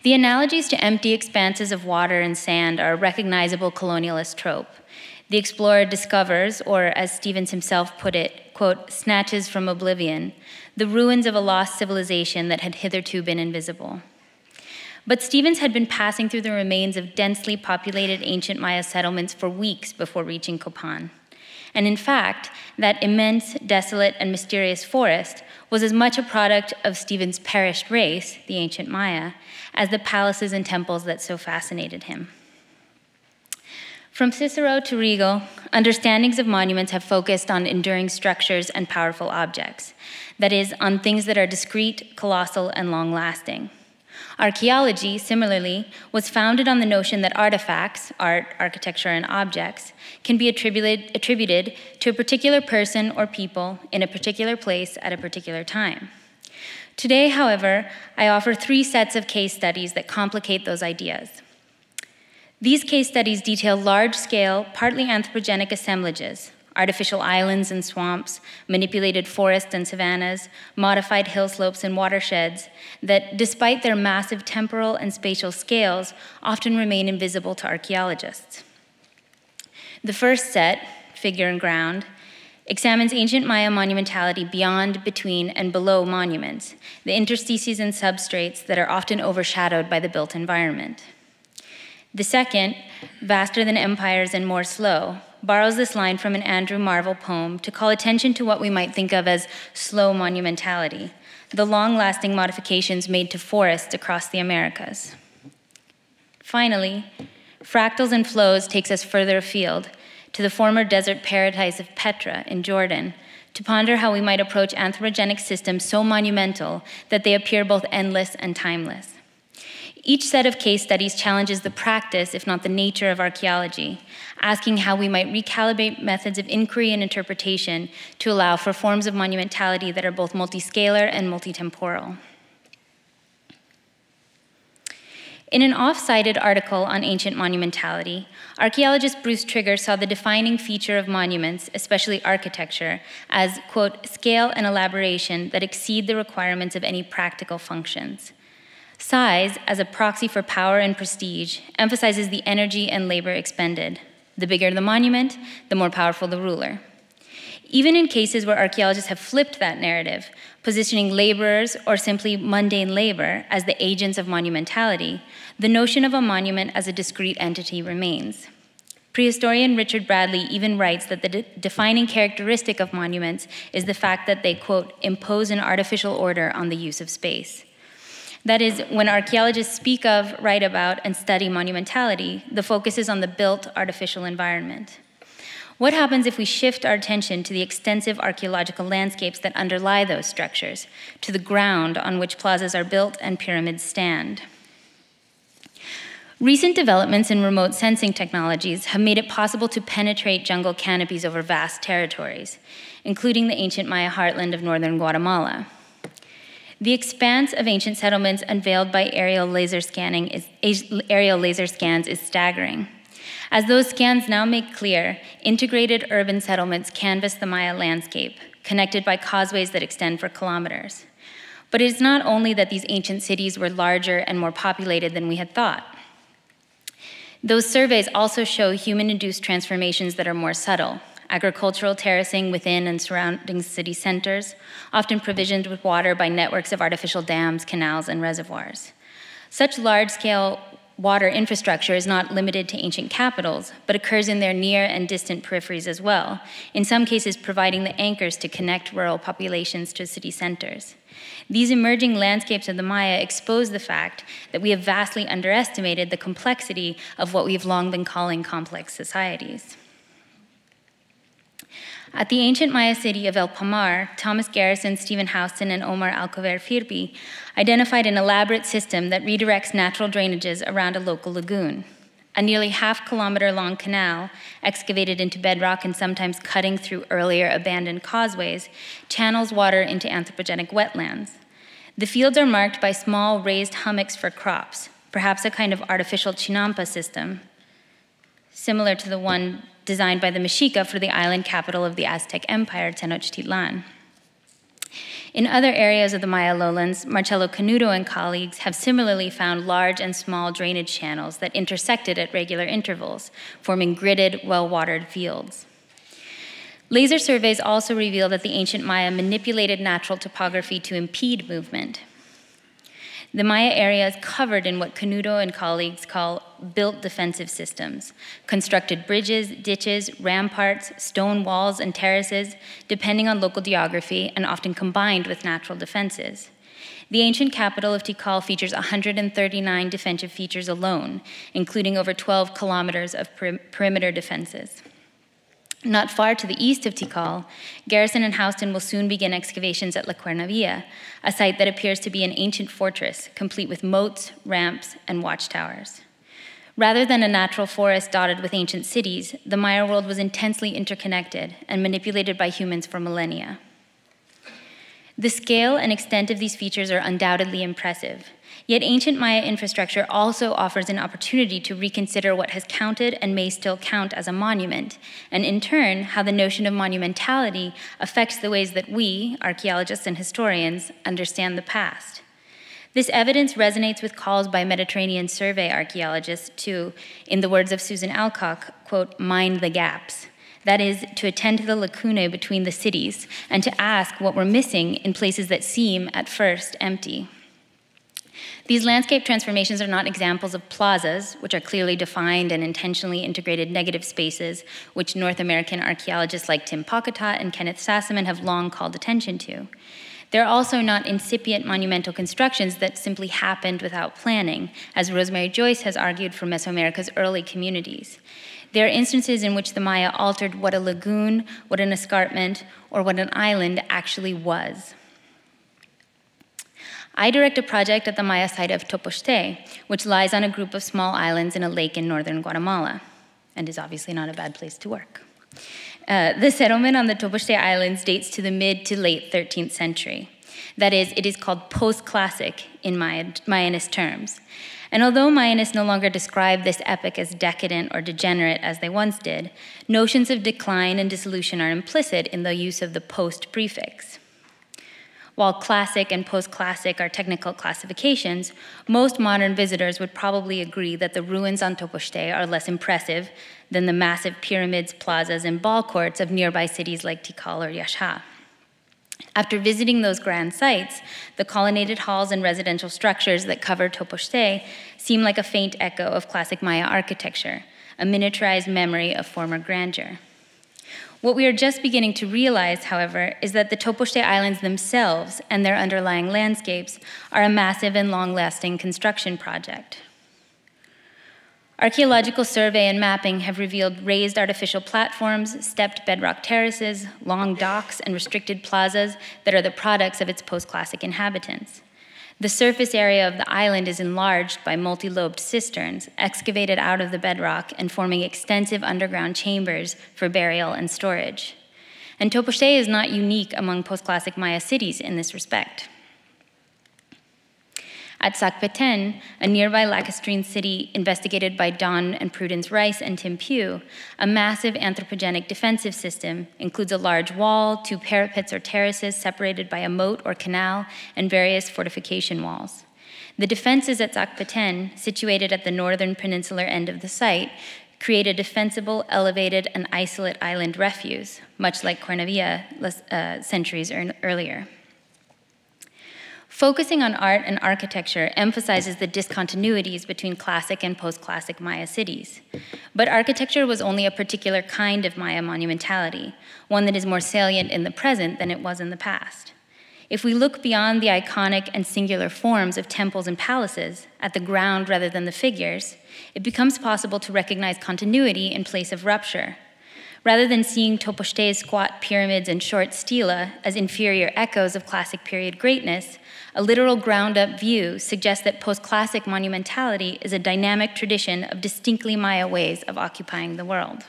D: The analogies to empty expanses of water and sand are a recognizable colonialist trope. The explorer discovers, or as Stephens himself put it, quote, snatches from oblivion, the ruins of a lost civilization that had hitherto been invisible. But Stephens had been passing through the remains of densely populated ancient Maya settlements for weeks before reaching Copan. And in fact, that immense, desolate, and mysterious forest was as much a product of Stephens' perished race, the ancient Maya, as the palaces and temples that so fascinated him. From Cicero to Riegl, understandings of monuments have focused on enduring structures and powerful objects, that is, on things that are discrete, colossal, and long lasting. Archaeology, similarly, was founded on the notion that artifacts, art, architecture, and objects, can be attributed, attributed to a particular person or people in a particular place at a particular time. Today, however, I offer three sets of case studies that complicate those ideas. These case studies detail large scale, partly anthropogenic assemblages artificial islands and swamps, manipulated forests and savannas, modified hill slopes and watersheds that, despite their massive temporal and spatial scales, often remain invisible to archaeologists. The first set, Figure and Ground, examines ancient Maya monumentality beyond, between, and below monuments, the interstices and substrates that are often overshadowed by the built environment. The second, vaster than empires and more slow, borrows this line from an Andrew Marvell poem to call attention to what we might think of as slow monumentality, the long lasting modifications made to forests across the Americas. Finally, Fractals and Flows takes us further afield to the former desert paradise of Petra in Jordan to ponder how we might approach anthropogenic systems so monumental that they appear both endless and timeless. Each set of case studies challenges the practice, if not the nature, of archaeology, asking how we might recalibrate methods of inquiry and interpretation to allow for forms of monumentality that are both multiscalar and multitemporal. In an off cited article on ancient monumentality, archaeologist Bruce Trigger saw the defining feature of monuments, especially architecture, as, quote, scale and elaboration that exceed the requirements of any practical functions. Size, as a proxy for power and prestige, emphasizes the energy and labor expended. The bigger the monument, the more powerful the ruler. Even in cases where archaeologists have flipped that narrative, positioning laborers or simply mundane labor as the agents of monumentality, the notion of a monument as a discrete entity remains. Prehistorian Richard Bradley even writes that the de- defining characteristic of monuments is the fact that they, quote, impose an artificial order on the use of space. That is, when archaeologists speak of, write about, and study monumentality, the focus is on the built artificial environment. What happens if we shift our attention to the extensive archaeological landscapes that underlie those structures, to the ground on which plazas are built and pyramids stand? Recent developments in remote sensing technologies have made it possible to penetrate jungle canopies over vast territories, including the ancient Maya heartland of northern Guatemala. The expanse of ancient settlements unveiled by aerial laser scanning is, aerial laser scans is staggering. As those scans now make clear, integrated urban settlements canvass the Maya landscape, connected by causeways that extend for kilometers. But it is not only that these ancient cities were larger and more populated than we had thought. Those surveys also show human induced transformations that are more subtle, agricultural terracing within and surrounding city centers, often provisioned with water by networks of artificial dams, canals, and reservoirs. Such large scale water infrastructure is not limited to ancient capitals, but occurs in their near and distant peripheries as well, in some cases, providing the anchors to connect rural populations to city centers. These emerging landscapes of the Maya expose the fact that we have vastly underestimated the complexity of what we've long been calling complex societies. At the ancient Maya city of El Palmar, Thomas Garrison, Stephen Houston, and Omar Alcover Firpi identified an elaborate system that redirects natural drainages around a local lagoon. A nearly half kilometer long canal, excavated into bedrock and sometimes cutting through earlier abandoned causeways, channels water into anthropogenic wetlands. The fields are marked by small raised hummocks for crops, perhaps a kind of artificial chinampa system, similar to the one designed by the Mexica for the island capital of the Aztec Empire, Tenochtitlan. In other areas of the Maya lowlands, Marcello Canuto and colleagues have similarly found large and small drainage channels that intersected at regular intervals, forming gridded, well watered fields. Laser surveys also reveal that the ancient Maya manipulated natural topography to impede movement. The Maya area is covered in what Canuto and colleagues call built defensive systems, constructed bridges, ditches, ramparts, stone walls, and terraces, depending on local geography and often combined with natural defenses. The ancient capital of Tikal features 139 defensive features alone, including over 12 kilometers of perimeter defenses. Not far to the east of Tikal, Garrison and Houston will soon begin excavations at La Cuernavilla, a site that appears to be an ancient fortress, complete with moats, ramps, and watchtowers. Rather than a natural forest dotted with ancient cities, the Maya world was intensely interconnected and manipulated by humans for millennia. The scale and extent of these features are undoubtedly impressive, Yet ancient Maya infrastructure also offers an opportunity to reconsider what has counted and may still count as a monument, and in turn, how the notion of monumentality affects the ways that we, archaeologists and historians, understand the past. This evidence resonates with calls by Mediterranean survey archaeologists to, in the words of Susan Alcock, quote, mind the gaps. That is, to attend to the lacunae between the cities and to ask what we're missing in places that seem, at first, empty. These landscape transformations are not examples of plazas, which are clearly defined and intentionally integrated negative spaces, which North American archaeologists like Tim Pauketat and Kenneth Sassaman have long called attention to. They're also not incipient monumental constructions that simply happened without planning, as Rosemary Joyce has argued for Mesoamerica's early communities. There are instances in which the Maya altered what a lagoon, what an escarpment, or what an island actually was. I direct a project at the Maya site of Topoxte, which lies on a group of small islands in a lake in northern Guatemala, and is obviously not a bad place to work. Uh, the settlement on the Topoxte Islands dates to the mid to late 13th century. That is, it is called post classic in Maya, Mayanist terms. And although Mayanists no longer describe this epoch as decadent or degenerate as they once did, notions of decline and dissolution are implicit in the use of the post prefix. While classic and post classic are technical classifications, most modern visitors would probably agree that the ruins on Topoxte are less impressive than the massive pyramids, plazas, and ball courts of nearby cities like Tikal or Yaxha. After visiting those grand sites, the colonnaded halls and residential structures that cover Topoxte seem like a faint echo of classic Maya architecture, a miniaturized memory of former grandeur. What we are just beginning to realize, however, is that the Topoxte Islands themselves and their underlying landscapes are a massive and long lasting construction project. Archaeological survey and mapping have revealed raised artificial platforms, stepped bedrock terraces, long docks, and restricted plazas that are the products of its post classic inhabitants. The surface area of the island is enlarged by multi lobed cisterns excavated out of the bedrock and forming extensive underground chambers for burial and storage. And Topoxte is not unique among post classic Maya cities in this respect. At Zacpeten, a nearby lacustrine city investigated by Don and Prudence Rice and Tim Pugh, a massive anthropogenic defensive system includes a large wall, two parapets or terraces separated by a moat or canal, and various fortification walls. The defenses at Zacpeten, situated at the northern peninsular end of the site, create a defensible, elevated, and isolate island refuge, much like Cuernavilla uh, centuries earlier. Focusing on art and architecture emphasizes the discontinuities between classic and post classic Maya cities. But architecture was only a particular kind of Maya monumentality, one that is more salient in the present than it was in the past. If we look beyond the iconic and singular forms of temples and palaces, at the ground rather than the figures, it becomes possible to recognize continuity in place of rupture. Rather than seeing Topoxte's squat pyramids and short stela as inferior echoes of classic period greatness, a literal ground up view suggests that post classic monumentality is a dynamic tradition of distinctly Maya ways of occupying the world.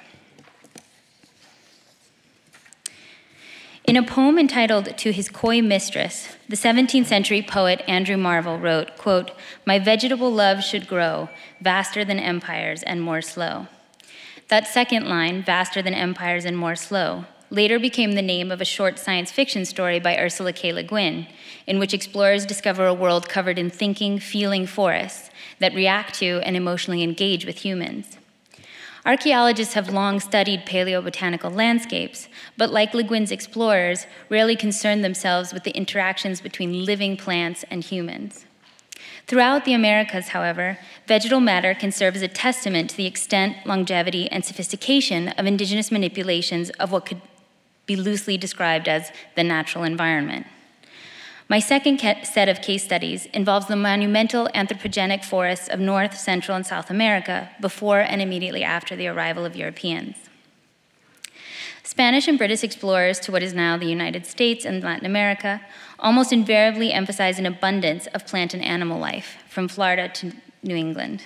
D: In a poem entitled To His Coy Mistress, the 17th century poet Andrew Marvell wrote, quote, My vegetable love should grow, vaster than empires and more slow. That second line, vaster than empires and more slow, later became the name of a short science fiction story by Ursula K. Le Guin, in which explorers discover a world covered in thinking, feeling forests that react to and emotionally engage with humans. Archaeologists have long studied paleobotanical landscapes, but like Le Guin's explorers, rarely concern themselves with the interactions between living plants and humans. Throughout the Americas, however, vegetal matter can serve as a testament to the extent, longevity, and sophistication of indigenous manipulations of what could be loosely described as the natural environment. My second set of case studies involves the monumental anthropogenic forests of North, Central, and South America before and immediately after the arrival of Europeans. Spanish and British explorers to what is now the United States and Latin America almost invariably emphasize an abundance of plant and animal life, from Florida to New England.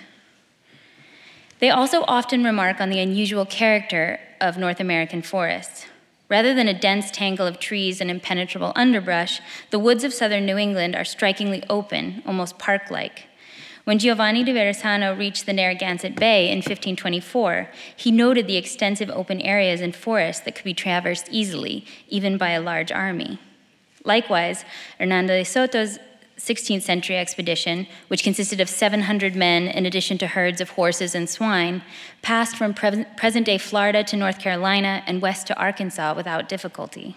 D: They also often remark on the unusual character of North American forests. Rather than a dense tangle of trees and impenetrable underbrush, the woods of southern New England are strikingly open, almost park like. When Giovanni di Verrazzano reached the Narragansett Bay in 1524, he noted the extensive open areas and forests that could be traversed easily, even by a large army. Likewise, Hernando de Soto's 16th century expedition, which consisted of 700 men in addition to herds of horses and swine, passed from pre- present day Florida to North Carolina and west to Arkansas without difficulty.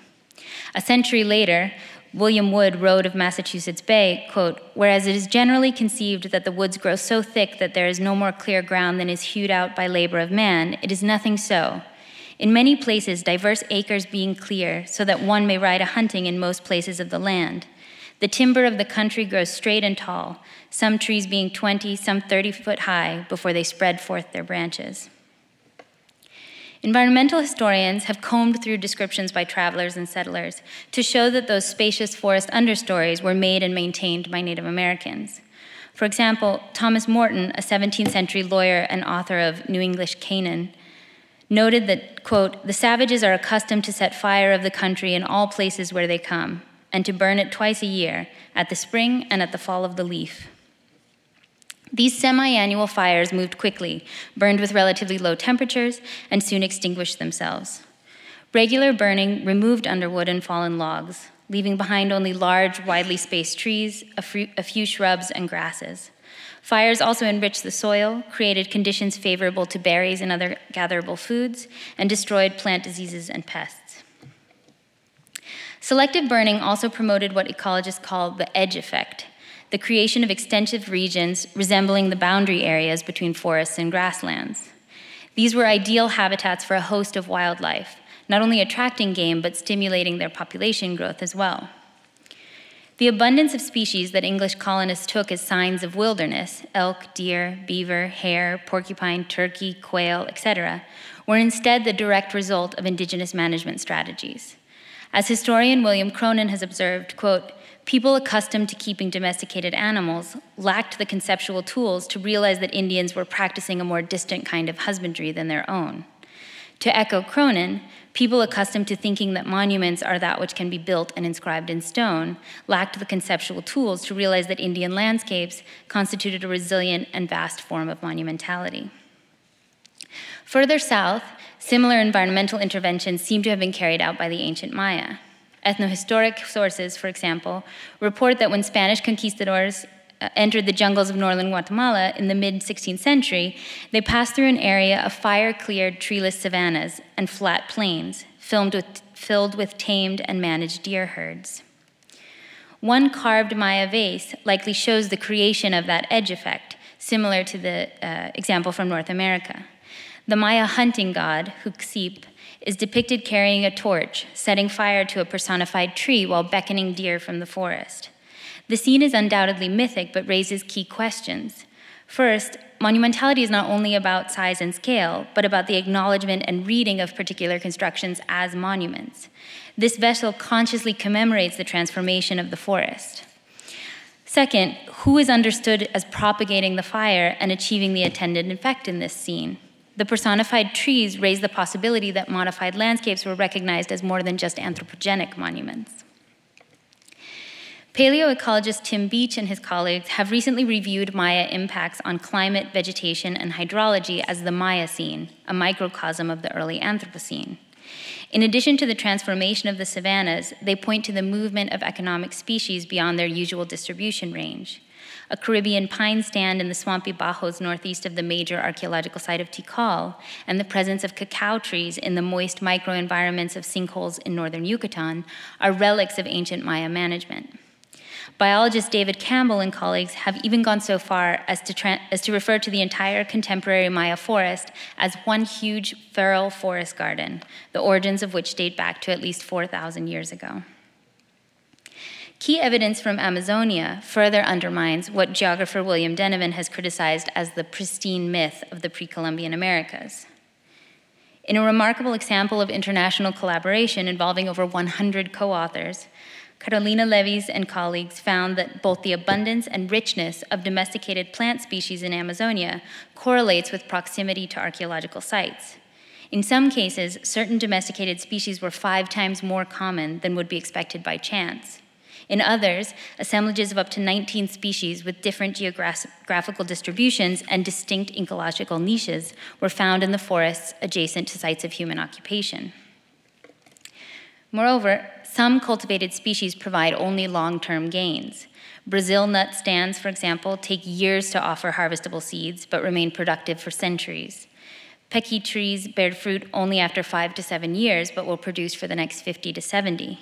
D: A century later, William Wood wrote of Massachusetts Bay, quote, whereas it is generally conceived that the woods grow so thick that there is no more clear ground than is hewed out by labor of man, it is nothing so. In many places, diverse acres being clear, so that one may ride a hunting in most places of the land. The timber of the country grows straight and tall, some trees being 20, some 30 foot high, before they spread forth their branches. Environmental historians have combed through descriptions by travelers and settlers to show that those spacious forest understories were made and maintained by Native Americans. For example, Thomas Morton, a 17th century lawyer and author of New English Canaan, noted that, quote, the savages are accustomed to set fire of the country in all places where they come, and to burn it twice a year, at the spring and at the fall of the leaf. These semi annual fires moved quickly, burned with relatively low temperatures, and soon extinguished themselves. Regular burning removed underwood and fallen logs, leaving behind only large, widely spaced trees, a, few shrubs, and grasses. Fires also enriched the soil, created conditions favorable to berries and other gatherable foods, and destroyed plant diseases and pests. Selective burning also promoted what ecologists call the edge effect, the creation of extensive regions resembling the boundary areas between forests and grasslands. These were ideal habitats for a host of wildlife, not only attracting game, but stimulating their population growth as well. The abundance of species that English colonists took as signs of wilderness elk, deer, beaver, hare, porcupine, turkey, quail, etc. were instead the direct result of indigenous management strategies. As historian William Cronon has observed, quote, People accustomed to keeping domesticated animals lacked the conceptual tools to realize that Indians were practicing a more distant kind of husbandry than their own. To echo Cronon, people accustomed to thinking that monuments are that which can be built and inscribed in stone lacked the conceptual tools to realize that Indian landscapes constituted a resilient and vast form of monumentality. Further south, similar environmental interventions seem to have been carried out by the ancient Maya. Ethnohistoric sources, for example, report that when Spanish conquistadors uh, entered the jungles of northern Guatemala in the mid 16th century, they passed through an area of fire cleared treeless savannas and flat plains with, filled with tamed and managed deer herds. One carved Maya vase likely shows the creation of that edge effect, similar to the uh, example from North America. The Maya hunting god, Hucsip, is depicted carrying a torch, setting fire to a personified tree while beckoning deer from the forest. The scene is undoubtedly mythic, but raises key questions. First, monumentality is not only about size and scale, but about the acknowledgement and reading of particular constructions as monuments. This vessel consciously commemorates the transformation of the forest. Second, who is understood as propagating the fire and achieving the attendant effect in this scene? The personified trees raise the possibility that modified landscapes were recognized as more than just anthropogenic monuments. Paleoecologist Tim Beach and his colleagues have recently reviewed Maya impacts on climate, vegetation, and hydrology as the Mayacene, a microcosm of the early Anthropocene. In addition to the transformation of the savannas, they point to the movement of economic species beyond their usual distribution range a Caribbean pine stand in the swampy Bajos northeast of the major archaeological site of Tikal, and the presence of cacao trees in the moist microenvironments of sinkholes in northern Yucatan are relics of ancient Maya management. Biologist David Campbell and colleagues have even gone so far as to, as to refer to the entire contemporary Maya forest as one huge feral forest garden, the origins of which date back to at least 4,000 years ago. Key evidence from Amazonia further undermines what geographer William Denevan has criticized as the pristine myth of the pre Columbian Americas. In a remarkable example of international collaboration involving over 100 co authors, Carolina Levis and colleagues found that both the abundance and richness of domesticated plant species in Amazonia correlates with proximity to archaeological sites. In some cases, certain domesticated species were five times more common than would be expected by chance. In others, assemblages of up to 19 species with different geographical distributions and distinct ecological niches were found in the forests adjacent to sites of human occupation. Moreover, some cultivated species provide only long term gains. Brazil nut stands, for example, take years to offer harvestable seeds but remain productive for centuries. Pequi trees bear fruit only after five to seven years but will produce for the next 50 to 70.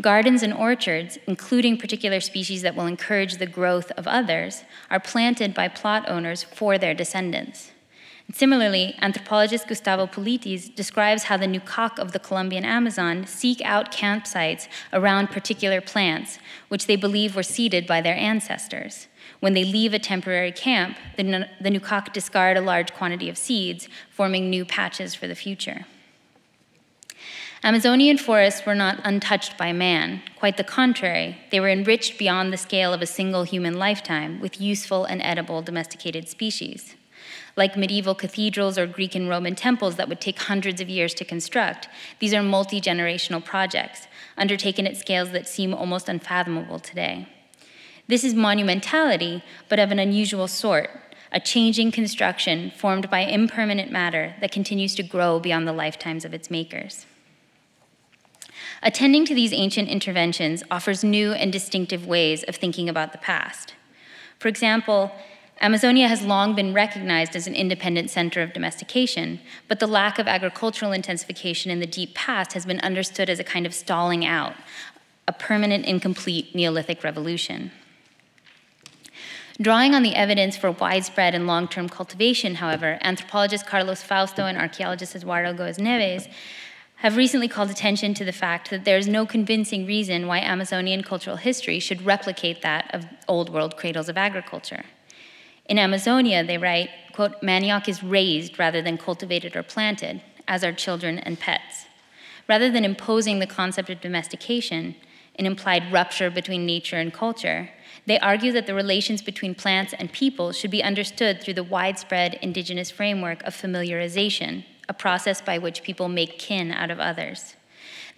D: Gardens and orchards, including particular species that will encourage the growth of others, are planted by plot owners for their descendants. Similarly, anthropologist Gustavo Politis describes how the Nukak of the Colombian Amazon seek out campsites around particular plants, which they believe were seeded by their ancestors. When they leave a temporary camp, the, the Nukak discard a large quantity of seeds, forming new patches for the future. Amazonian forests were not untouched by man. Quite the contrary, they were enriched beyond the scale of a single human lifetime with useful and edible domesticated species. Like medieval cathedrals or Greek and Roman temples that would take hundreds of years to construct, these are multi generational projects, undertaken at scales that seem almost unfathomable today. This is monumentality, but of an unusual sort, a changing construction formed by impermanent matter that continues to grow beyond the lifetimes of its makers. Attending to these ancient interventions offers new and distinctive ways of thinking about the past. For example, Amazonia has long been recognized as an independent center of domestication, but the lack of agricultural intensification in the deep past has been understood as a kind of stalling out, a permanent, incomplete Neolithic revolution. Drawing on the evidence for widespread and long term cultivation, however, anthropologist Carlos Fausto and archaeologist Eduardo Goes Neves have recently called attention to the fact that there is no convincing reason why Amazonian cultural history should replicate that of old world cradles of agriculture. In Amazonia, they write, quote, manioc is raised rather than cultivated or planted, as are children and pets. Rather than imposing the concept of domestication, an implied rupture between nature and culture, they argue that the relations between plants and people should be understood through the widespread indigenous framework of familiarization, a process by which people make kin out of others.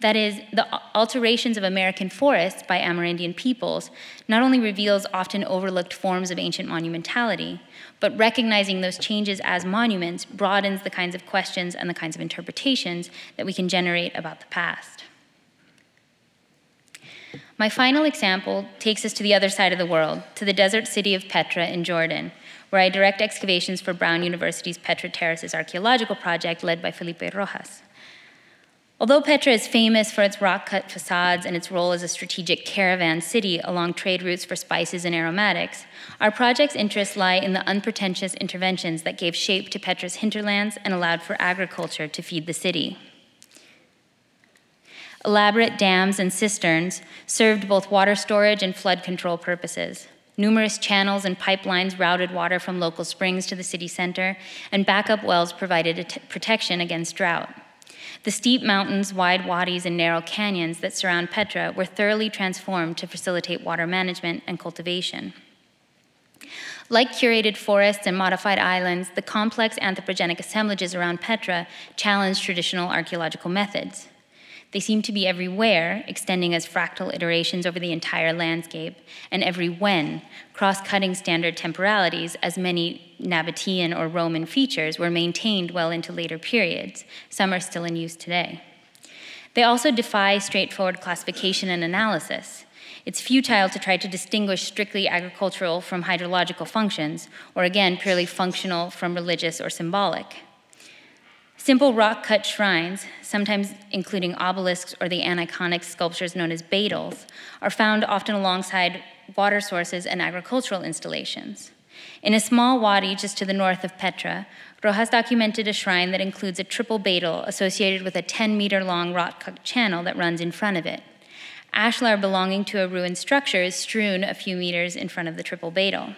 D: That is, the alterations of American forests by Amerindian peoples not only reveals often overlooked forms of ancient monumentality, but recognizing those changes as monuments broadens the kinds of questions and the kinds of interpretations that we can generate about the past. My final example takes us to the other side of the world, to the desert city of Petra in Jordan, where I direct excavations for Brown University's Petra Terraces archaeological project led by Felipe Rojas. Although Petra is famous for its rock cut facades and its role as a strategic caravan city along trade routes for spices and aromatics, our project's interests lie in the unpretentious interventions that gave shape to Petra's hinterlands and allowed for agriculture to feed the city. Elaborate dams and cisterns served both water storage and flood control purposes. Numerous channels and pipelines routed water from local springs to the city center, and backup wells provided protection against drought. The steep mountains, wide wadis, and narrow canyons that surround Petra were thoroughly transformed to facilitate water management and cultivation. Like curated forests and modified islands, the complex anthropogenic assemblages around Petra challenge traditional archaeological methods. They seem to be everywhere, extending as fractal iterations over the entire landscape, and every when, cross cutting standard temporalities, as many Nabatean or Roman features were maintained well into later periods. Some are still in use today. They also defy straightforward classification and analysis. It's futile to try to distinguish strictly agricultural from hydrological functions, or again, purely functional from religious or symbolic. Simple rock cut shrines, sometimes including obelisks or the aniconic sculptures known as betyls, are found often alongside water sources and agricultural installations. In a small wadi just to the north of Petra, Rojas documented a shrine that includes a triple betyl associated with a 10 meter long rock cut channel that runs in front of it. Ashlar belonging to a ruined structure is strewn a few meters in front of the triple betyl.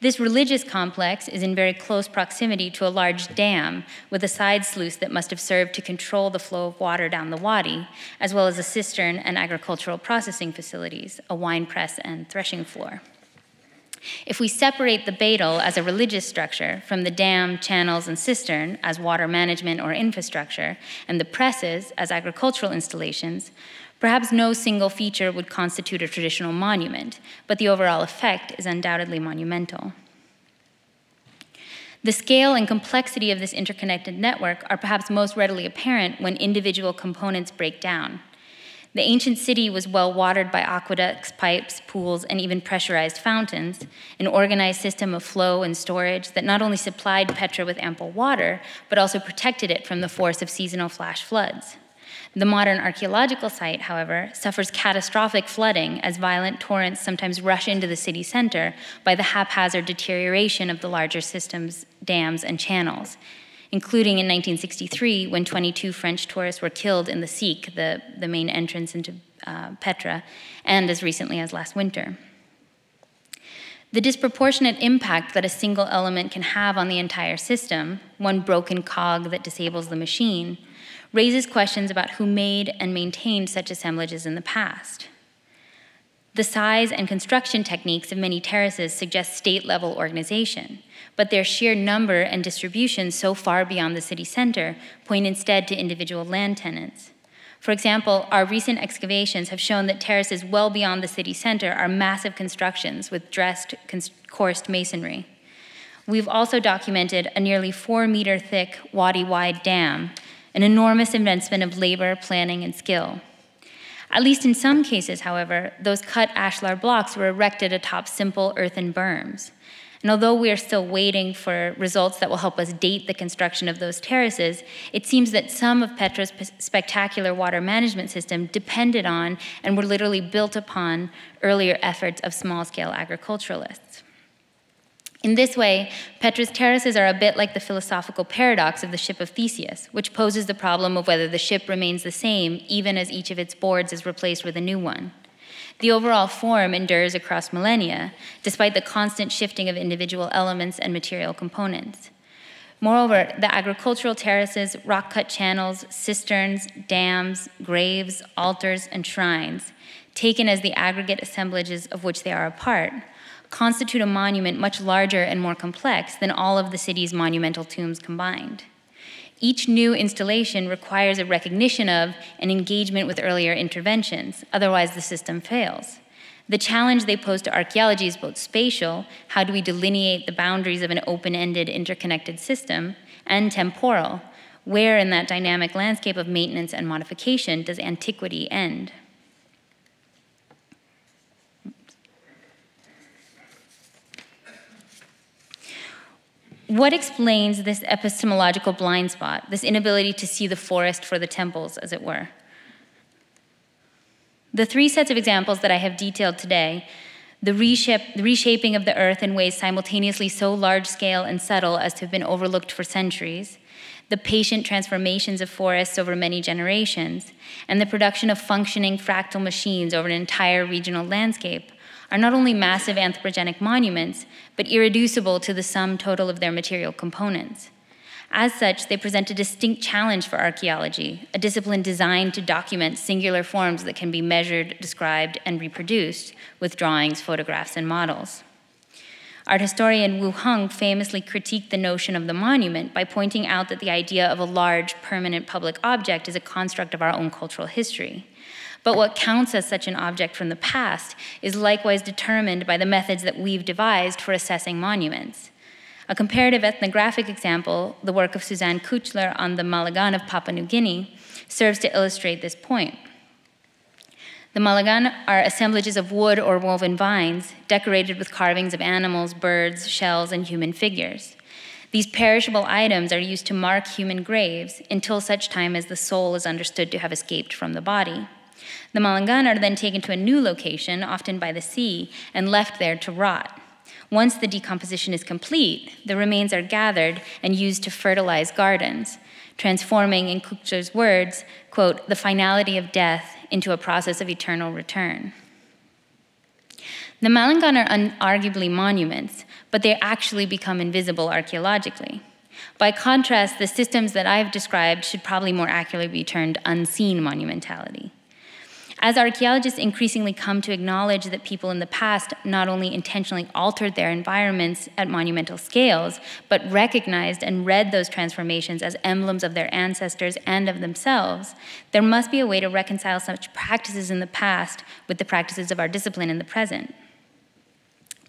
D: This religious complex is in very close proximity to a large dam with a side sluice that must have served to control the flow of water down the wadi, as well as a cistern and agricultural processing facilities, a wine press and threshing floor. If we separate the betyl as a religious structure from the dam, channels, and cistern as water management or infrastructure, and the presses as agricultural installations, Perhaps no single feature would constitute a traditional monument, but the overall effect is undoubtedly monumental. The scale and complexity of this interconnected network are perhaps most readily apparent when individual components break down. The ancient city was well watered by aqueducts, pipes, pools, and even pressurized fountains, an organized system of flow and storage that not only supplied Petra with ample water, but also protected it from the force of seasonal flash floods. The modern archaeological site, however, suffers catastrophic flooding as violent torrents sometimes rush into the city center by the haphazard deterioration of the larger systems, dams, and channels, including in 1963 when 22 French tourists were killed in the Siq, the, the main entrance into uh, Petra, and as recently as last winter. The disproportionate impact that a single element can have on the entire system, one broken cog that disables the machine, raises questions about who made and maintained such assemblages in the past. The size and construction techniques of many terraces suggest state level organization, but their sheer number and distribution so far beyond the city center point instead to individual land tenants. For example, our recent excavations have shown that terraces well beyond the city center are massive constructions with dressed, coursed masonry. We've also documented a nearly four meter thick, wadi wide dam an enormous investment of labor, planning, and skill. At least in some cases, however, those cut ashlar blocks were erected atop simple earthen berms. And although we are still waiting for results that will help us date the construction of those terraces, it seems that some of Petra's spectacular water management system depended on and were literally built upon earlier efforts of small scale agriculturalists. In this way, Petra's terraces are a bit like the philosophical paradox of the ship of Theseus, which poses the problem of whether the ship remains the same even as each of its boards is replaced with a new one. The overall form endures across millennia, despite the constant shifting of individual elements and material components. Moreover, the agricultural terraces, rock cut channels, cisterns, dams, graves, altars, and shrines, taken as the aggregate assemblages of which they are a part, constitute a monument much larger and more complex than all of the city's monumental tombs combined. Each new installation requires a recognition of and engagement with earlier interventions, otherwise, the system fails. The challenge they pose to archaeology is both spatial how do we delineate the boundaries of an open ended, interconnected system and temporal where in that dynamic landscape of maintenance and modification does antiquity end? What explains this epistemological blind spot, this inability to see the forest for the temples, as it were? The three sets of examples that I have detailed today the, reshape, reshaping of the earth in ways simultaneously so large scale and subtle as to have been overlooked for centuries, the patient transformations of forests over many generations, and the production of functioning fractal machines over an entire regional landscape are not only massive anthropogenic monuments, but irreducible to the sum total of their material components. As such, they present a distinct challenge for archaeology, a discipline designed to document singular forms that can be measured, described, and reproduced with drawings, photographs, and models. Art historian Wu Hung famously critiqued the notion of the monument by pointing out that the idea of a large, permanent public object is a construct of our own cultural history. But what counts as such an object from the past is likewise determined by the methods that we've devised for assessing monuments. A comparative ethnographic example, the work of Suzanne Kuchler on the Malangan of Papua New Guinea, serves to illustrate this point. The Malangan are assemblages of wood or woven vines, decorated with carvings of animals, birds, shells, and human figures. These perishable items are used to mark human graves until such time as the soul is understood to have escaped from the body. The Malangan are then taken to a new location, often by the sea, and left there to rot. Once the decomposition is complete, the remains are gathered and used to fertilize gardens, transforming, in Kuchler's words, quote, the finality of death into a process of eternal return. The Malangan are unarguably monuments, but they actually become invisible archaeologically. By contrast, the systems that I've described should probably more accurately be termed unseen monumentality. As archaeologists increasingly come to acknowledge that people in the past not only intentionally altered their environments at monumental scales, but recognized and read those transformations as emblems of their ancestors and of themselves, there must be a way to reconcile such practices in the past with the practices of our discipline in the present.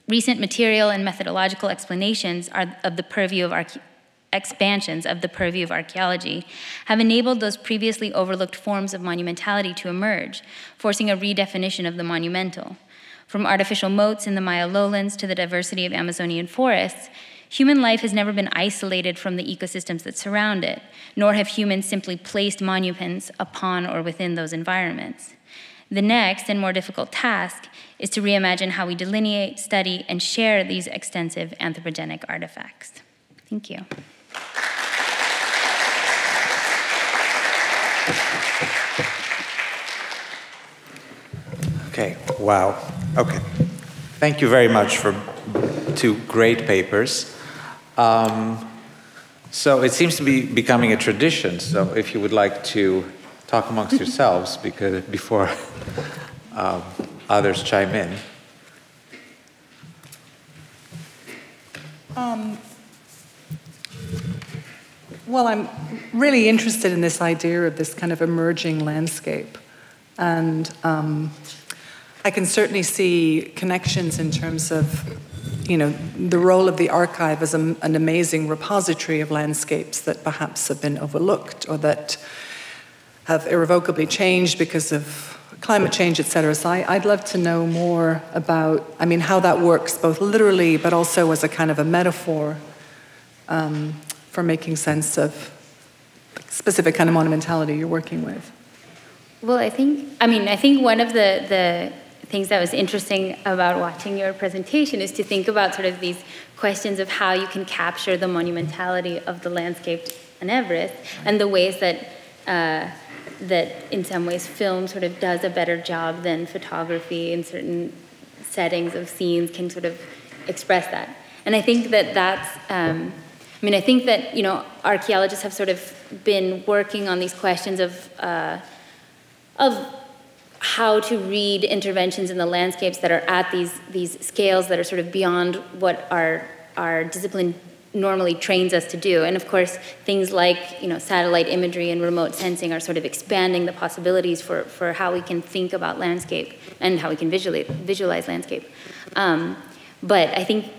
D: Recent material and methodological explanations are of the purview of archaeology expansions of the purview of archaeology have enabled those previously overlooked forms of monumentality to emerge, forcing a redefinition of the monumental. From artificial moats in the Maya lowlands to the diversity of Amazonian forests, Human life has never been isolated from the ecosystems that surround it, nor have humans simply placed monuments upon or within those environments. The next and more difficult task is to reimagine how we delineate, study, and share these extensive anthropogenic artifacts. Thank you.
B: Okay, wow. Okay. Thank you very much for two great papers. Um, so it seems to be becoming a tradition. So if you would like to talk amongst yourselves because before um, others chime in.
C: Um, well, I'm really interested in this idea of this kind of emerging landscape. And um, I can certainly see connections in terms of, you know, the role of the archive as a, an amazing repository of landscapes that perhaps have been overlooked or that have irrevocably changed because of climate change, et cetera. So I, would love to know more about, I mean, how that works, both literally, but also as a kind of a metaphor um, for making sense of specific kind of monumentality you're working with.
D: Well, I think, I mean, I think one of the, the things that was interesting about watching your presentation is to think about sort of these questions of how you can capture the monumentality of the landscape on Everest and the ways that uh, that in some ways film sort of does a better job than photography in certain settings of scenes can sort of express that. And I think that that's, um, I mean, I think that, you know, archaeologists have sort of been working on these questions of, uh, of how to read interventions in the landscapes that are at these, these scales that are sort of beyond what our, our discipline normally trains us to do. And of course, things like you know, satellite imagery and remote sensing are sort of expanding the possibilities for, for how we can think about landscape and how we can visualize, visualize landscape. Um, but I think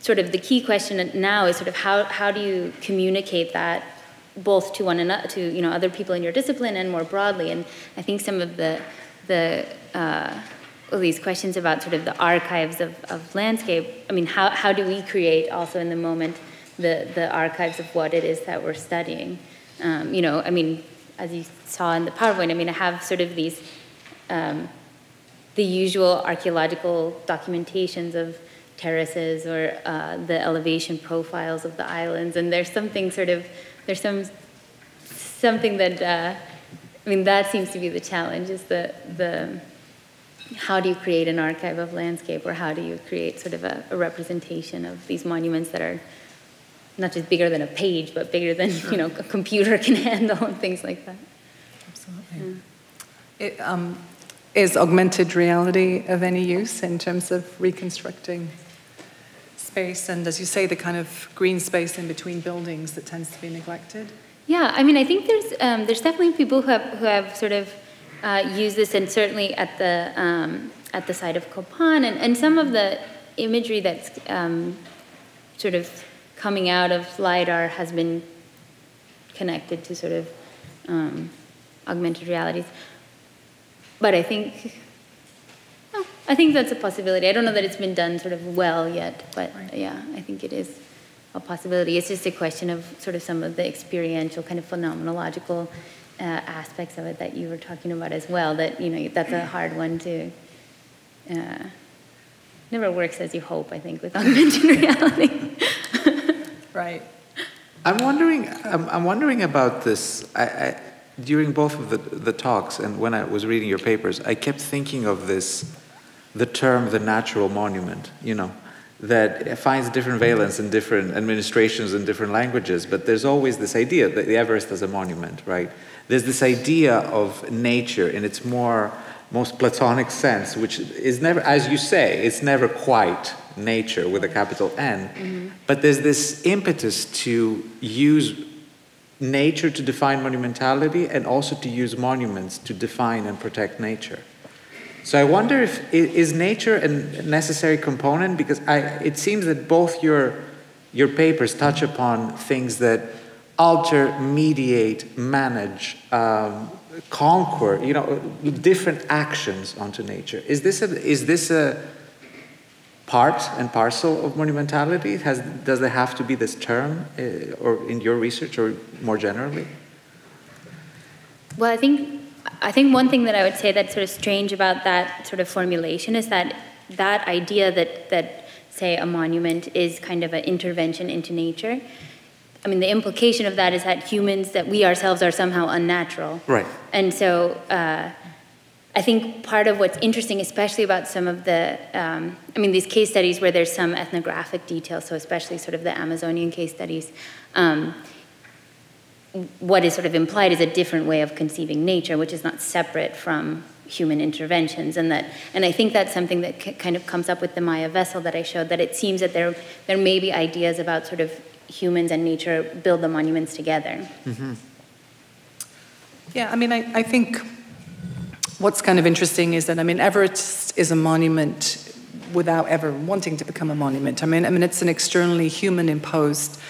D: sort of the key question now is sort of how, how do you communicate that both to one another, to you know, other people in your discipline and more broadly. And I think some of the, the uh, these questions about sort of the archives of, of landscape. I mean, how, how do we create also in the moment the, the archives of what it is that we're studying? Um, you know, I mean, as you saw in the PowerPoint, I mean, I have sort of these, um, the usual archaeological documentations of terraces or uh, the elevation profiles of the islands, and there's something sort of, there's some, something that, uh, I mean, that seems to be the challenge, is the, the, how do you create an archive of landscape or how do you create sort of a, a, representation of these monuments that are not just bigger than a page but bigger than sure. you know a computer can handle and things like that
C: absolutely yeah. it, um, is augmented reality of any use in terms of reconstructing space and as you say the kind of green space in between buildings that tends to be neglected
D: yeah i mean i think there's um, there's definitely people who have who have sort of uh, use this, and certainly at the um, at the site of Copan, and, and some of the imagery that's um, sort of coming out of lidar has been connected to sort of um, augmented realities. But I think, I think that's a possibility. I don't know that it's been done sort of well yet, but right. yeah, I think it is a possibility. It's just a question of sort of some of the experiential kind of phenomenological uh, aspects of it that you were talking about as well. That you know that's a hard one to. Uh, never works as you hope. I think with augmented reality.
C: right.
B: I'm wondering. I'm, I'm wondering about this. I, I, during both of the, the talks and when I was reading your papers, I kept thinking of this, the term the natural monument. You know, that finds different valence in different administrations and different languages, but there's always this idea that the Everest is a monument, right? There's this idea of nature in its more most platonic sense, which is never, as you say, it's never quite nature with a capital N. Mm-hmm. But there's this impetus to use nature to define monumentality and also to use monuments to define and protect nature. So I wonder if is nature a necessary component because I, it seems that both your your papers touch upon things that alter, mediate, manage, um, conquer, you know, different actions onto nature. Is this a, is this a part and parcel of monumentality? Has, does there have to be this term, uh, or in your research, or more generally?
D: Well, I think I think one thing that I would say that's sort of strange about that sort of formulation is that that idea that that say a monument is kind of an intervention into nature. I mean, the implication of that is that humans, that we ourselves are somehow unnatural.
B: Right.
D: And so uh, I think part of what's interesting, especially about some of the, um, I mean, these case studies where there's some ethnographic detail, so especially sort of the Amazonian case studies, um, what is sort of implied is a different way of conceiving nature, which is not separate from human interventions, and that, and I think that's something that c- kind of comes up with the Maya vessel that I showed. That it seems that there there may be ideas about sort of humans and nature build the monuments together. Mm-hmm.
C: Yeah, I mean, I, I think what's kind of interesting is that I mean, Everest is a monument without ever wanting to become a monument. I mean, I mean, it's an externally human-imposed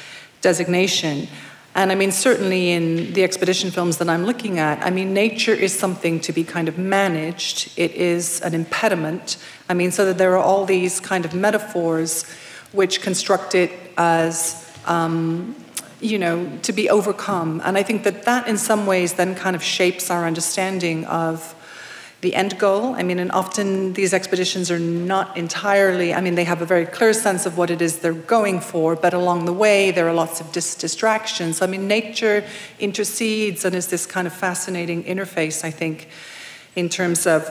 C: designation. And I mean, certainly in the expedition films that I'm looking at, I mean, nature is something to be kind of managed. It is an impediment. I mean, so that there are all these kind of metaphors which construct it as, um, you know, to be overcome. And I think that that in some ways then kind of shapes our understanding of the end goal. I mean, and often these expeditions are not entirely, I mean, they have a very clear sense of what it is they're going for, but along the way there are lots of dis- distractions. I mean, nature intercedes and is this kind of fascinating interface, I think, in terms of,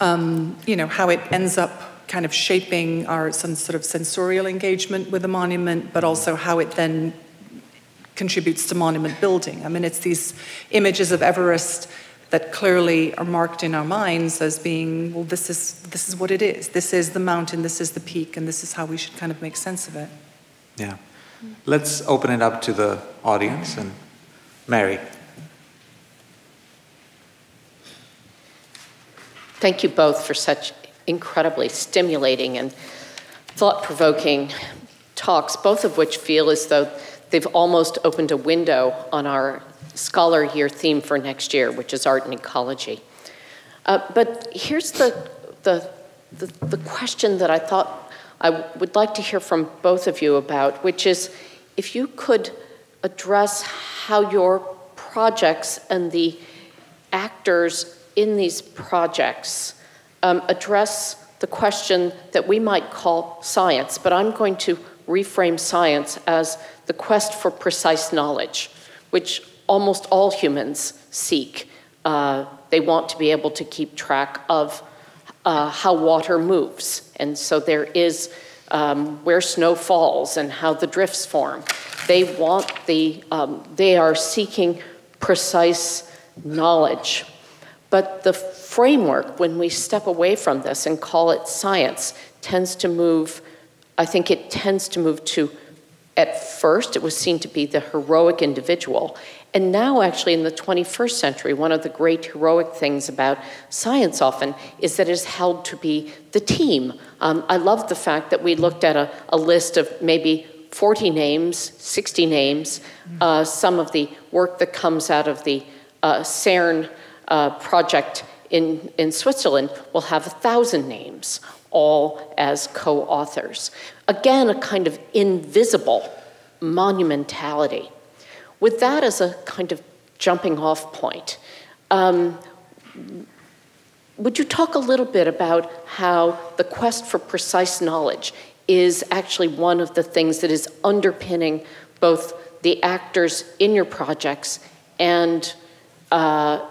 C: um, you know, how it ends up kind of shaping our some sort of sensorial engagement with the monument, but also how it then contributes to monument building. I mean, it's these images of Everest that clearly are marked in our minds as being, well, this is, this is what it is. This is the mountain, this is the peak, and this is how we should kind of make sense of it.
B: Yeah. Let's open it up to the audience and Mary.
E: Thank you both for such incredibly stimulating and thought provoking talks, both of which feel as though they've almost opened a window on our Scholar Year theme for next year, which is art and ecology. Uh, but here's the, the, the, the question that I thought I would like to hear from both of you about, which is if you could address how your projects and the actors in these projects um, address the question that we might call science, but I'm going to reframe science as the quest for precise knowledge, which almost all humans seek. Uh, they want to be able to keep track of uh, how water moves. And so there is um, where snow falls and how the drifts form. They want the, um, they are seeking precise knowledge. But the framework, when we step away from this and call it science, tends to move, I think it tends to move to, at first, it was seen to be the heroic individual. And now, actually, in the 21st century, one of the great heroic things about science often is that it is held to be the team. Um, I love the fact that we looked at a, a list of maybe 40 names, 60 names, uh, some of the work that comes out of the uh, CERN uh, project in, in Switzerland will have a thousand names, all as co authors. Again, a kind of invisible monumentality. With that as a kind of jumping off point, um, would you talk a little bit about how the quest for precise knowledge is actually one of the things that is underpinning both the actors in your projects and uh,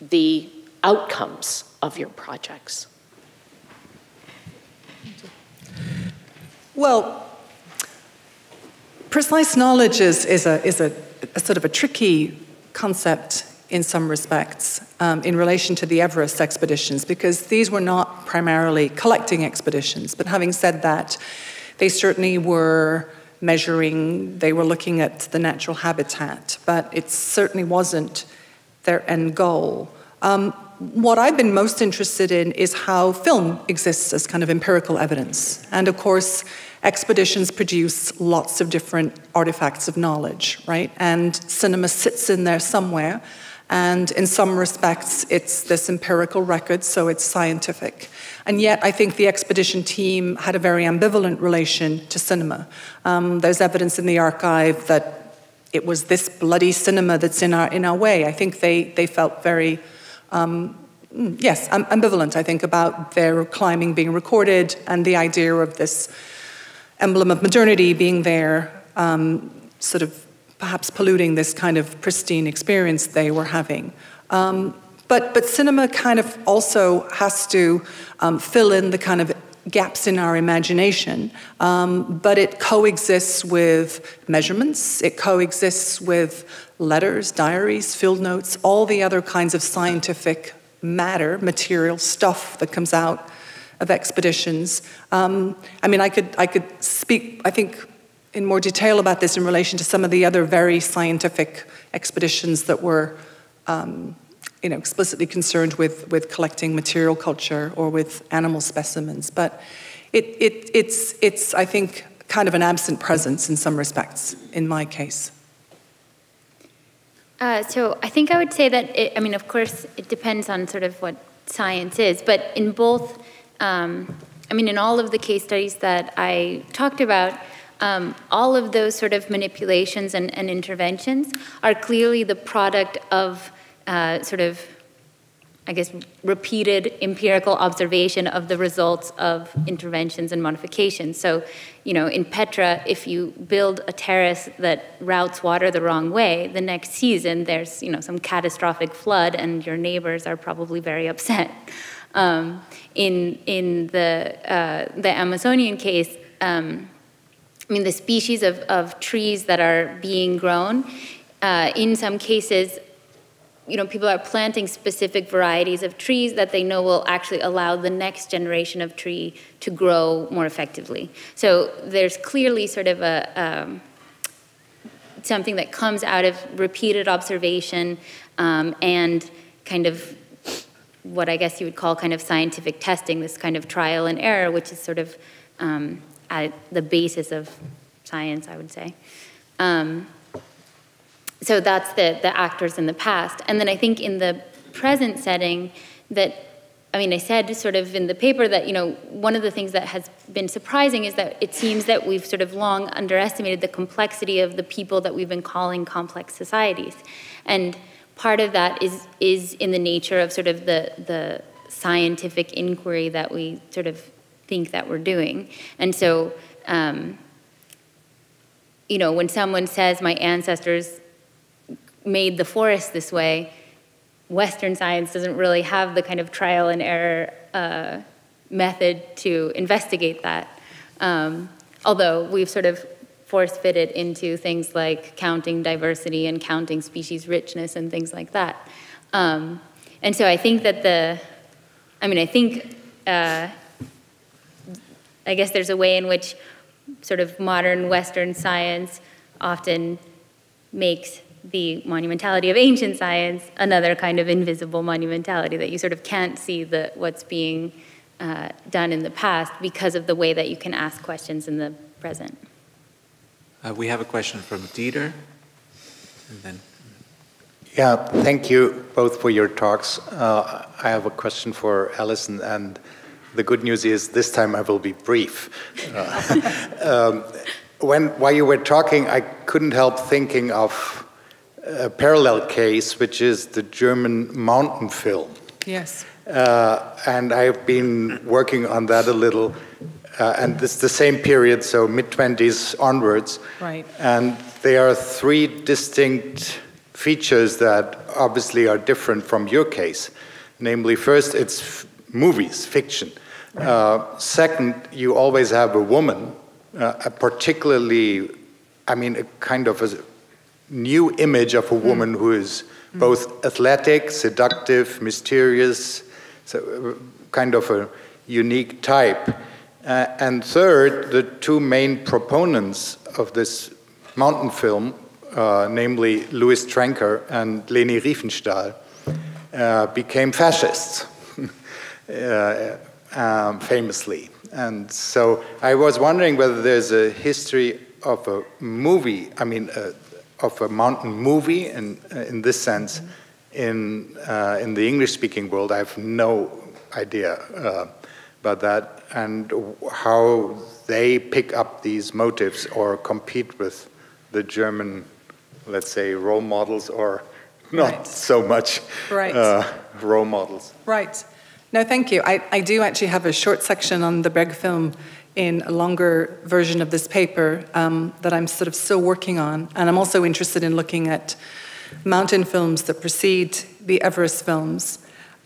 E: the outcomes of your projects?
C: Well, Precise knowledge is, is, a, is a, a sort of a tricky concept in some respects um, in relation to the Everest expeditions because these were not primarily collecting expeditions. But having said that, they certainly were measuring, they were looking at the natural habitat, but it certainly wasn't their end goal. Um, what I've been most interested in is how film exists as kind of empirical evidence. And of course, expeditions produce lots of different artifacts of knowledge, right? And cinema sits in there somewhere. And in some respects, it's this empirical record, so it's scientific. And yet, I think the expedition team had a very ambivalent relation to cinema. Um, there's evidence in the archive that it was this bloody cinema that's in our, in our way. I think they, they felt very, um, mm, yes, ambivalent, I think, about their climbing being recorded and the idea of this emblem of modernity being there, um, sort of perhaps polluting this kind of pristine experience they were having. Um, but, but cinema kind of also has to um, fill in the kind of gaps in our imagination, um, but it coexists with measurements, it coexists with letters, diaries, field notes, all the other kinds of scientific matter, material stuff that comes out of expeditions. Um, I mean, I could, I could speak, I think, in more detail about this in relation to some of the other very scientific expeditions that were um, you know, explicitly concerned with, with collecting material culture or with animal specimens. But it, it, it's, it's, I think, kind of an absent presence in some respects, in my case.
D: Uh, so I think I would say that, it, I mean, of course, it depends on sort of what science is, but in both, um, I mean, in all of the case studies that I talked about, um, all of those sort of manipulations and, and interventions are clearly the product of uh, sort of, I guess, repeated empirical observation of the results of interventions and modifications. So, you know, in Petra, if you build a terrace that routes water the wrong way, the next season there's, you know, some catastrophic flood and your neighbors are probably very upset. Um, in in the uh, the Amazonian case, um, I mean, the species of, of trees that are being grown, uh, in some cases, you know, people are planting specific varieties of trees that they know will actually allow the next generation of tree to grow more effectively. So there's clearly sort of a um, something that comes out of repeated observation um, and kind of what I guess you would call kind of scientific testing, this kind of trial and error, which is sort of um, at the basis of science, I would say. Um, so that's the, the actors in the past. And then I think in the present setting that, I mean, I said sort of in the paper that, you know, one of the things that has been surprising is that it seems that we've sort of long underestimated the complexity of the people that we've been calling complex societies. And part of that is, is in the nature of sort of the, the scientific inquiry that we sort of think that we're doing. And so, um, you know, when someone says my ancestors made the forest this way, Western science doesn't really have the kind of trial and error uh, method to investigate that. Um, although we've sort of force fitted into things like counting diversity and counting species richness and things like that. Um, and so I think that the, I mean, I think, uh, I guess there's a way in which sort of modern Western science often makes the monumentality of ancient science another kind of invisible monumentality that you sort of can't see the, what's being uh, done in the past because of the way that you can ask questions in the present.
B: Uh, we have a question from Dieter, and then.
F: Yeah, thank you both for your talks. Uh, I have a question for Alison, and the good news is this time I will be brief. Uh, um, when while you were talking, I couldn't help thinking of a parallel case, which is the German mountain film.
C: Yes.
F: Uh, and I've been working on that a little, uh, and it's the same period, so mid 20s onwards.
C: Right.
F: And there are three distinct features that obviously are different from your case. Namely, first, it's movies, fiction. Right. Uh, second, you always have a woman, uh, particularly, I mean, a kind of a new image of a woman mm. who is both athletic, seductive, mysterious, so kind of a unique type. Uh, and third, the two main proponents of this mountain film, uh, namely Luis Trenker and Leni Riefenstahl, uh, became fascists, uh, um, famously. And so I was wondering whether there's a history of a movie, I mean, of a mountain movie in, in this sense, in, uh, in the English-speaking world, I have no idea uh, about that and how they pick up these motives or compete with the German, let's say, role models or not right. so much
C: right.
F: uh, role models.
C: Right. No, thank you. I, I do actually have a short section on the Berg film in a longer version of this paper um, that I'm sort of still working on. And I'm also interested in looking at mountain films that precede the Everest films.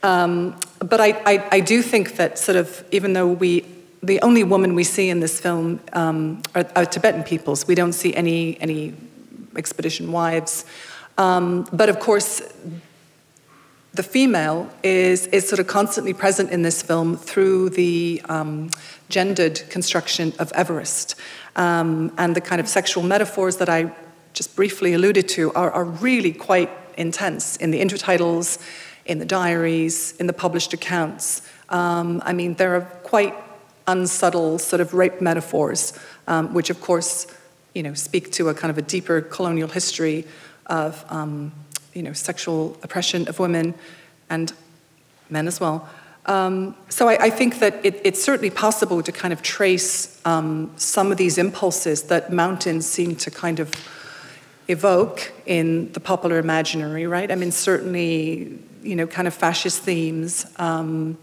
C: Um, but I, I, I, do think that sort of, even though we, the only woman we see in this film um, are, are, Tibetan peoples, we don't see any, any expedition wives. Um, but of course, the female is, is sort of constantly present in this film through the um, gendered construction of Everest. Um, and the kind of sexual metaphors that I just briefly alluded to are, are really quite intense in the intertitles, in the diaries, in the published accounts. Um, I mean, there are quite unsubtle sort of rape metaphors, um, which of course, you know, speak to a kind of a deeper colonial history of, um, you know, sexual oppression of women and men as well. Um, so I, I, think that it, it's certainly possible to kind of trace um, some of these impulses that mountains seem to kind of evoke in the popular imaginary, right? I mean, certainly, you know, kind of fascist themes um,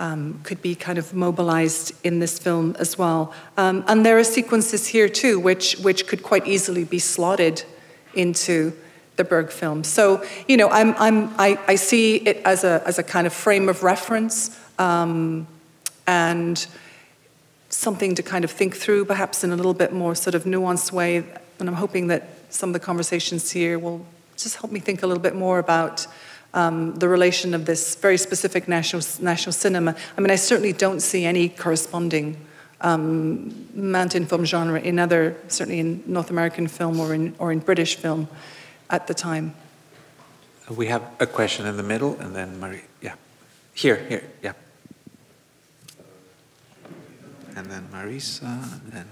C: um, could be kind of mobilized in this film as well. Um, and there are sequences here too, which which could quite easily be slotted into the Berg film. So, you know, I'm, I'm, I, I see it as a, as a kind of frame of reference um, and something to kind of think through, perhaps in a little bit more sort of nuanced way. And I'm hoping that some of the conversations here will just help me think a little bit more about um, the relation of this very specific national, national cinema. I mean, I certainly don't see any corresponding um, mountain film genre in other, certainly in North American film or in, or in British film at the time.
B: We have a question in the middle, and then Marie. Yeah, here, here, yeah. And then Marisa, and then.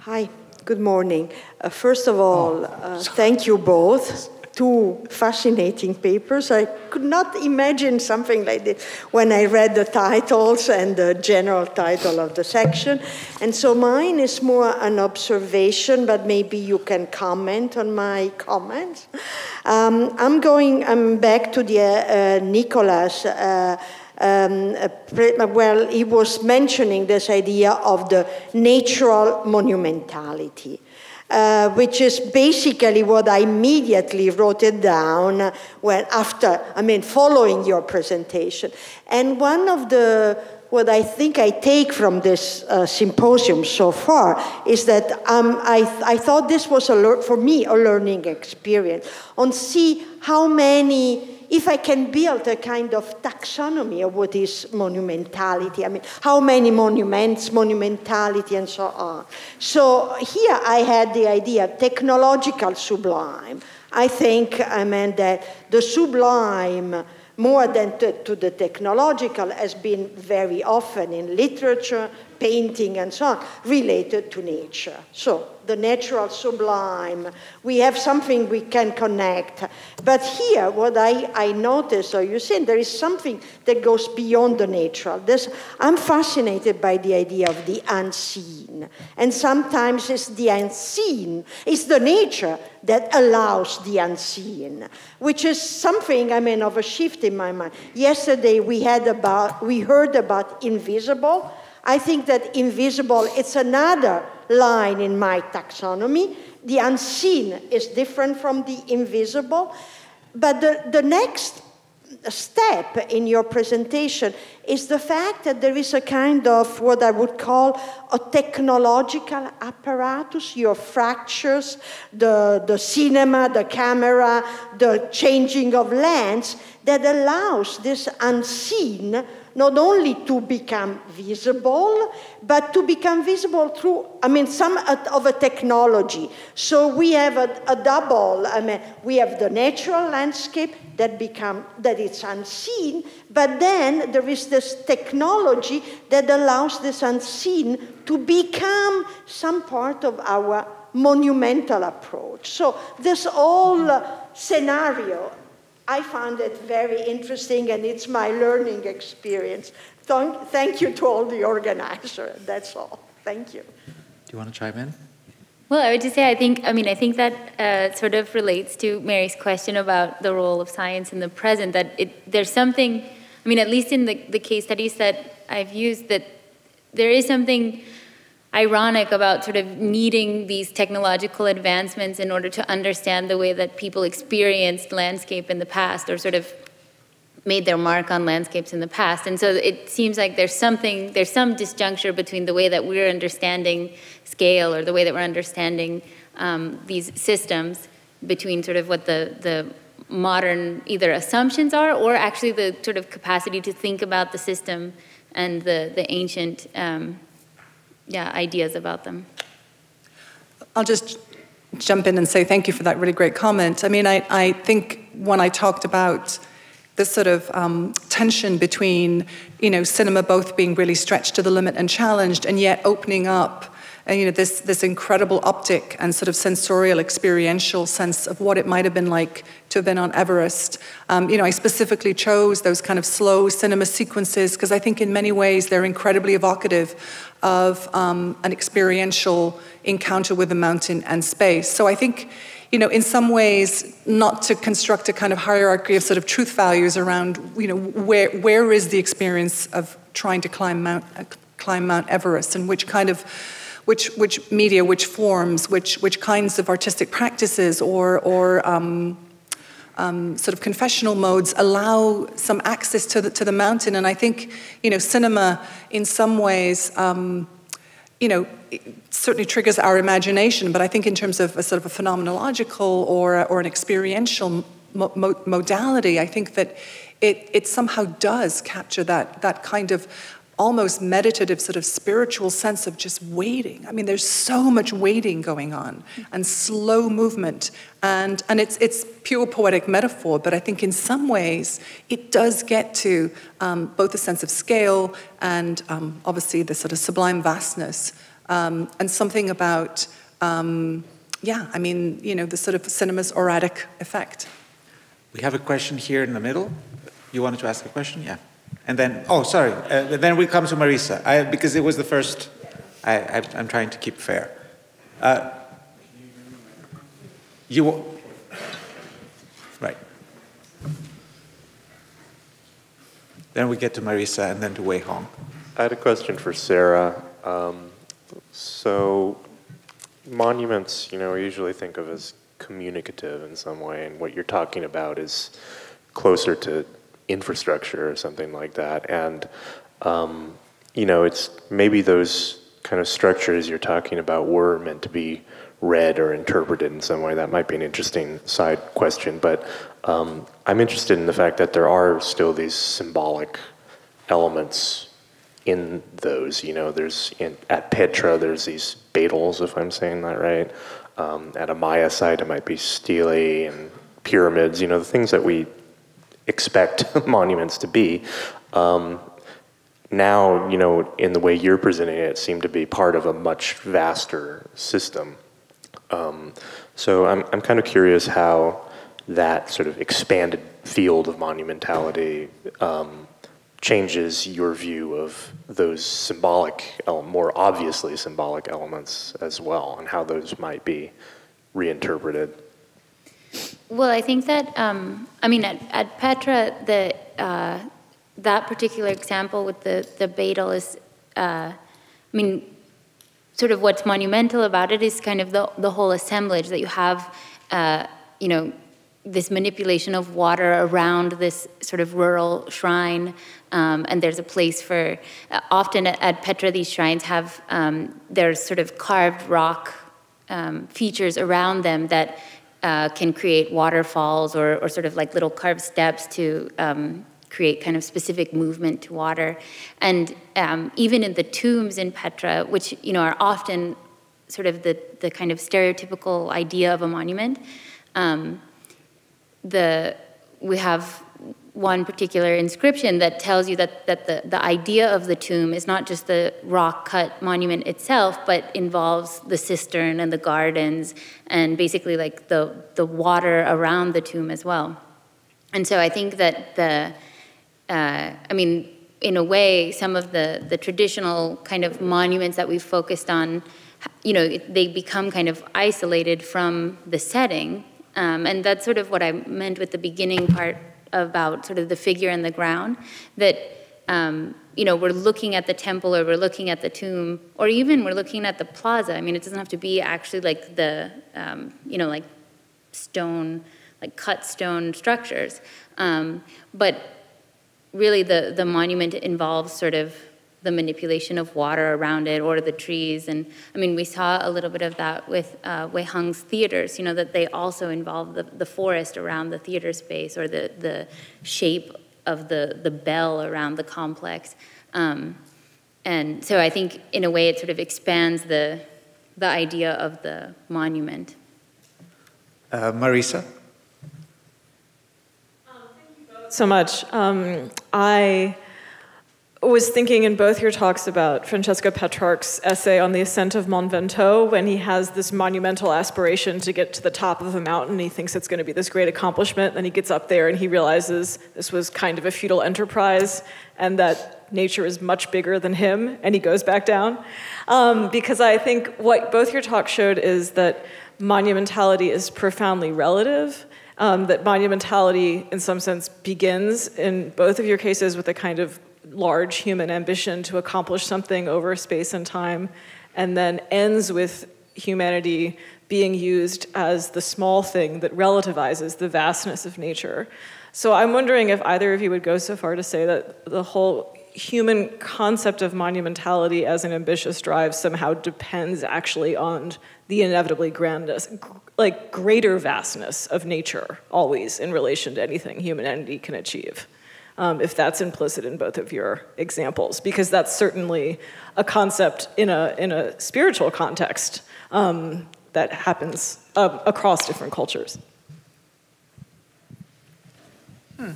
G: Hi, good morning. Uh, first of all, oh, uh, thank you both two fascinating papers. I could not imagine something like this when I read the titles and the general title of the section. And so mine is more an observation, but maybe you can comment on my comments. Um, I'm going I'm back to the uh, Nikolas. Uh, um, uh, well, he was mentioning this idea of the natural monumentality uh, which is basically what I immediately wrote it down when after, I mean, following your presentation. And one of the what I think I take from this uh, symposium so far is that um, I, I thought this was a for me a learning experience on see how many if I can build a kind of taxonomy of what is monumentality, I mean, how many monuments, monumentality, and so on. So here I had the idea of technological sublime. I think I meant that the sublime, more than to, to the technological, has been very often in literature, painting, and so on, related to nature. So the natural sublime. We have something we can connect. But here, what I, I notice, or you see, there is something that goes beyond the natural. I'm fascinated by the idea of the unseen. And sometimes it's the unseen, it's the nature that allows the unseen, which is something, I mean, of a shift in my mind. Yesterday we had about, we heard about invisible. I think that invisible, it's another line in my taxonomy. The unseen is different from the invisible. But the, the next step in your presentation is the fact that there is a kind of what I would call a technological apparatus, your fractures, the, the cinema, the camera, the changing of lens, that allows this unseen not only to become visible, but to become visible through, I mean, some of a technology. So we have a, a double, I mean, we have the natural landscape that become, that it's unseen, but then there is this technology that allows this unseen to become some part of our monumental approach. So this whole scenario, I found it very interesting, and it's my learning experience. Thank you to all the organizers. That's all. Thank you.
B: Do you want to chime in?
D: Well, I would just say I think I mean I think that uh, sort of relates to Mary's question about the role of science in the present. That it, there's something, I mean, at least in the, the case studies that I've used, that there is something ironic about sort of needing these technological advancements in order to understand the way that people experienced landscape in the past, or sort of made their mark on landscapes in the past. And so it seems like there's something, there's some disjuncture between the way that we're understanding scale or the way that we're understanding um, these systems between sort of what the, the modern either assumptions are or actually the sort of capacity to think about the system and the, the ancient um, yeah, ideas about them.
C: I'll just jump in and say thank you for that really great comment. I mean, I, I think when I talked about this sort of um, tension between, you know, cinema both being really stretched to the limit and challenged, and yet opening up, and, you know, this this incredible optic and sort of sensorial, experiential sense of what it might have been like to have been on Everest. Um, you know, I specifically chose those kind of slow cinema sequences because I think in many ways they're incredibly evocative of um, an experiential encounter with the mountain and space. So I think you know, in some ways, not to construct a kind of hierarchy of sort of truth values around, you know, where, where is the experience of trying to climb Mount, uh, climb Mount Everest and which kind of, which, which media, which forms, which, which kinds of artistic practices or, or um, um, sort of confessional modes allow some access to the, to the mountain. And I think, you know, cinema in some ways, um, you know, certainly triggers our imagination, but I think in terms of a sort of a phenomenological or, or an experiential mo mo modality, I think that it, it somehow does capture that, that kind of almost meditative sort of spiritual sense of just waiting. I mean, there's so much waiting going on and slow movement. And, and it's, it's pure poetic metaphor, but I think in some ways it does get to um, both a sense of scale and um, obviously the sort of sublime vastness um, and something about, um, yeah, I mean, you know, the sort of cinema's auratic effect.
B: We have a question here in the middle. You wanted to ask a question? Yeah. And then, oh, sorry. Uh, then we come to Marisa, I, because it was the first. I, am trying to keep fair. Uh, you, right. Then we get to Marisa and then to Wu Hung.
H: I had a question for Sarah. Um, so, monuments, you know, we usually think of as communicative in some way, and what you're talking about is closer to infrastructure or something like that. And, um, you know, it's maybe those kind of structures you're talking about were meant to be read or interpreted in some way. That might be an interesting side question, but um, I'm interested in the fact that there are still these symbolic elements in those. You know, there's in, at Petra, there's these betyls, if I'm saying that right. Um, at a Maya site, it might be stelae and pyramids. You know, the things that we expect monuments to be. Um, now, you know, in the way you're presenting it, seem to be part of a much vaster system. Um, so I'm, I'm kind of curious how that sort of expanded field of monumentality um, changes your view of those symbolic, more obviously symbolic elements as well, and how those might be reinterpreted.
D: Well, I think that, um, I mean, at, at Petra, the, uh, that particular example with the, the betyl is, uh, I mean, sort of what's monumental about it is kind of the, the whole assemblage that you have, uh, you know, this manipulation of water around this sort of rural shrine. Um, and there's a place for, uh, often at, at, Petra, these shrines have, um, there's sort of carved rock um, features around them that uh, can create waterfalls or, or sort of like little carved steps to um, create kind of specific movement to water. And um, even in the tombs in Petra, which, you know, are often sort of the, the kind of stereotypical idea of a monument, um, the we have one particular inscription that tells you that, that the, the idea of the tomb is not just the rock cut monument itself, but involves the cistern and the gardens and basically like the, the water around the tomb as well. And so I think that the, uh, I mean, in a way, some of the, the traditional kind of monuments that we've focused on, you know, they become kind of isolated from the setting. Um, and that's sort of what I meant with the beginning part about sort of the figure in the ground, that, um, you know, we're looking at the temple or we're looking at the tomb, or even we're looking at the plaza. I mean, it doesn't have to be actually like the, um, you know, like stone, like cut stone structures. Um, but really the, the monument involves sort of the manipulation of water around it or the trees. And I mean, we saw a little bit of that with uh, Wu Hung's theaters, you know, that they also involve the, the forest around the theater space or the, the shape of the, the bell around the complex. Um, and so I think in a way it sort of expands the, the idea of the monument.
I: Uh, Marisa?
J: so much. Um, I was thinking in both your talks about Francesco Petrarch's essay on the ascent of Mont Ventoux when he has this monumental aspiration to get to the top of a mountain. He thinks it's going to be this great accomplishment. Then he gets up there and he realizes this was kind of a futile enterprise and that nature is much bigger than him, and he goes back down. Um, because I think what both your talks showed is that monumentality is profoundly relative um, that monumentality, in some sense, begins in both of your cases with a kind of large human ambition to accomplish something over space and time, and then ends with humanity being used as the small thing that relativizes the vastness of nature. So I'm wondering if either of you would go so far to say that the whole human concept of monumentality as an ambitious drive somehow depends actually on the inevitably grandest, like greater vastness of nature always in relation to anything humanity can achieve. Um, if that's implicit in both of your examples, because that's certainly a concept in a, in a spiritual context um, that happens uh, across different cultures.
C: Hmm.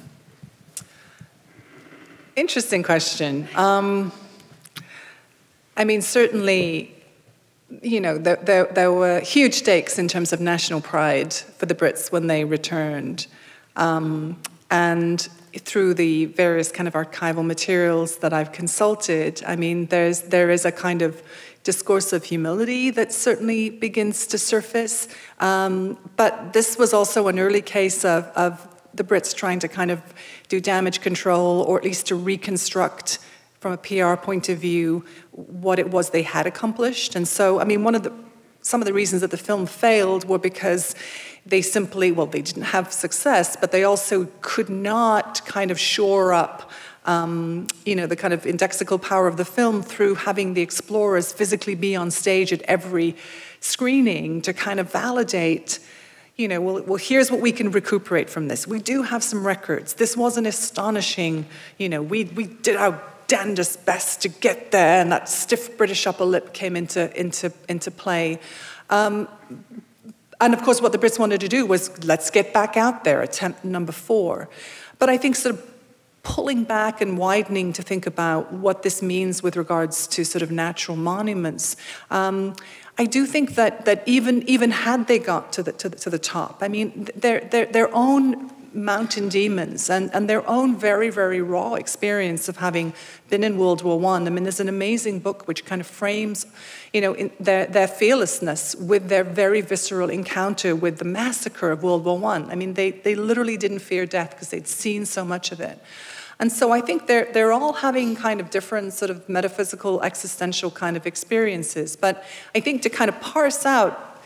C: Interesting question. Um, I mean, certainly, you know, there, there, there, were huge stakes in terms of national pride for the Brits when they returned. Um, and through the various kind of archival materials that I've consulted, I mean, there's, there is a kind of discourse of humility that certainly begins to surface. Um, but this was also an early case of, of the Brits trying to kind of do damage control or at least to reconstruct from a PR point of view what it was they had accomplished. And so, I mean, one of the some of the reasons that the film failed were because they simply, well, they didn't have success, but they also could not kind of shore up, um, you know, the kind of indexical power of the film through having the explorers physically be on stage at every screening to kind of validate you know, well, well, here's what we can recuperate from this. We do have some records. This was an astonishing, you know, we, we did our damnedest best to get there, and that stiff British upper lip came into, into, into play. Um, and of course, what the Brits wanted to do was let's get back out there, attempt number four. But I think sort of pulling back and widening to think about what this means with regards to sort of natural monuments. Um, I do think that, that even, even had they got to the, to the, to the top, I mean, their, their, their own mountain demons and, and their own very, very raw experience of having been in World War I. I. mean, there's an amazing book which kind of frames, you know, their, their fearlessness with their very visceral encounter with the massacre of World War I. I mean, they, they literally didn't fear death because they'd seen so much of it. And so I think they're, they're all having kind of different sort of metaphysical, existential kind of experiences. But I think to kind of parse out,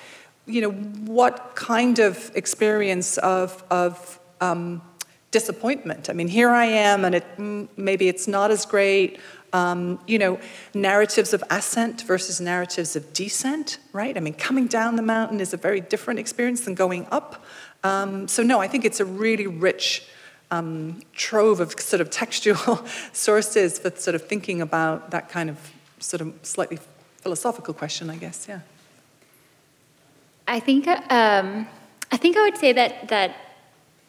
C: you know, what kind of experience of, of um, disappointment. I mean, here I am, and it, mm, maybe it's not as great. Um, you know, narratives of ascent versus narratives of descent, right? I mean, coming down the mountain is a very different experience than going up. Um, so, no, I think it's a really rich um, trove of sort of textual sources for sort of thinking about that kind of sort of slightly philosophical question, I guess. Yeah.
D: I think um, I think I would say that that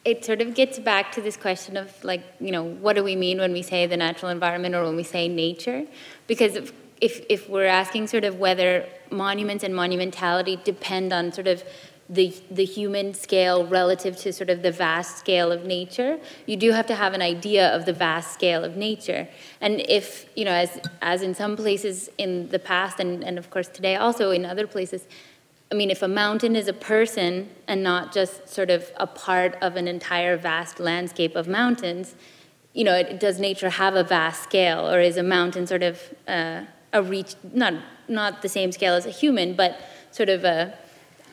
D: it sort of gets back to this question of like, you know, what do we mean when we say the natural environment or when we say nature? Because if, if, if we're asking sort of whether monuments and monumentality depend on sort of the, the human scale relative to sort of the vast scale of nature, you do have to have an idea of the vast scale of nature. And if, you know, as, as in some places in the past and, and of course today also in other places, I mean, if a mountain is a person and not just sort of a part of an entire vast landscape of mountains, you know, it, does nature have a vast scale, or is a mountain sort of uh, a reach, not not the same scale as a human, but sort of a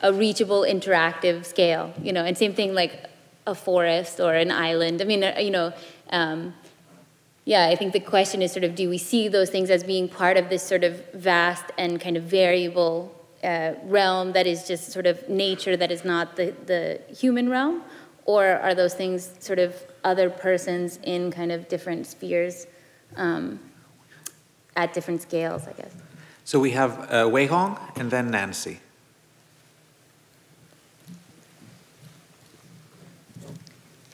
D: a reachable, interactive scale, you know, and same thing like a forest or an island. I mean, uh, you know, um, yeah, I think the question is sort of do we see those things as being part of this sort of vast and kind of variable uh, realm that is just sort of nature that is not the, the human realm? Or are those things sort of other persons in kind of different spheres um, at different scales, I guess?
I: So we have uh, Wu Hung and then Nancy.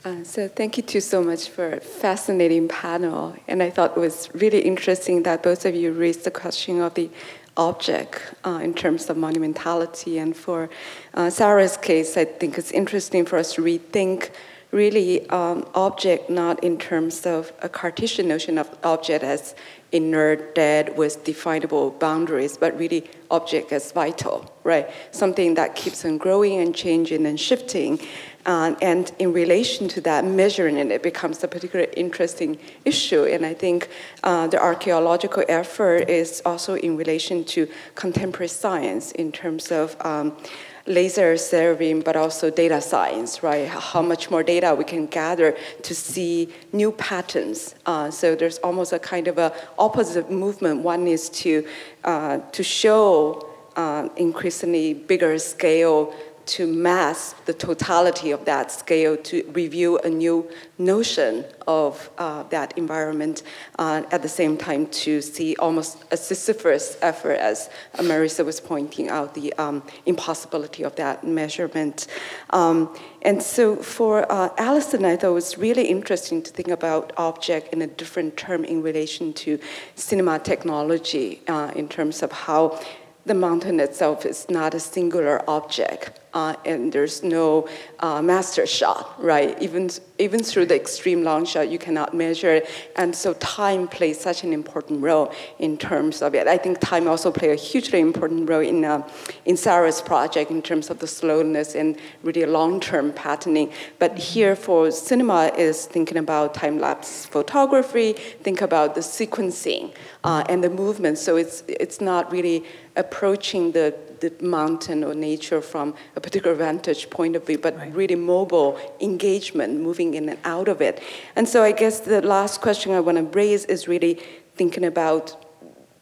A: Uh, so thank you two so much for a fascinating panel. And I thought it was really interesting that both of you raised the question of the object uh, in terms of monumentality. And for uh, Sarah's case, I think it's interesting for us to rethink really um, object not in terms of a Cartesian notion of object as inert, dead, with definable boundaries, but really object as vital, right? Something that keeps on growing and changing and shifting. Uh, and in relation to that, measuring it, it becomes a particularly interesting issue. And I think uh, the archaeological effort is also in relation to contemporary science in terms of um, laser surveying, but also data science, right? How much more data we can gather to see new patterns. Uh, so there's almost a kind of a opposite movement. One is to uh, to show uh, increasingly bigger scale to mask the totality of that scale to review a new notion of uh, that environment uh, at the same time to see almost a Sisyphus effort as Marisa was pointing out the um, impossibility of that measurement. Um, and so for uh, Alison, I thought it was really interesting to think about object in a different term in relation to cinema technology uh, in terms of how the mountain itself is not a singular object, uh, and there's no uh, master shot, right? Even, even through the extreme long shot, you cannot measure it. And so time plays such an important role in terms of it. I think time also plays a hugely important role in, uh, in Sarah's project in terms of the slowness and really long-term patterning. But here for cinema is thinking about time-lapse photography, think about the sequencing uh, and the movement. So it's, it's not really approaching the, the mountain or nature from a particular vantage point of view, but right. really mobile engagement, moving in and out of it. And so I guess the last question I want to raise is really thinking about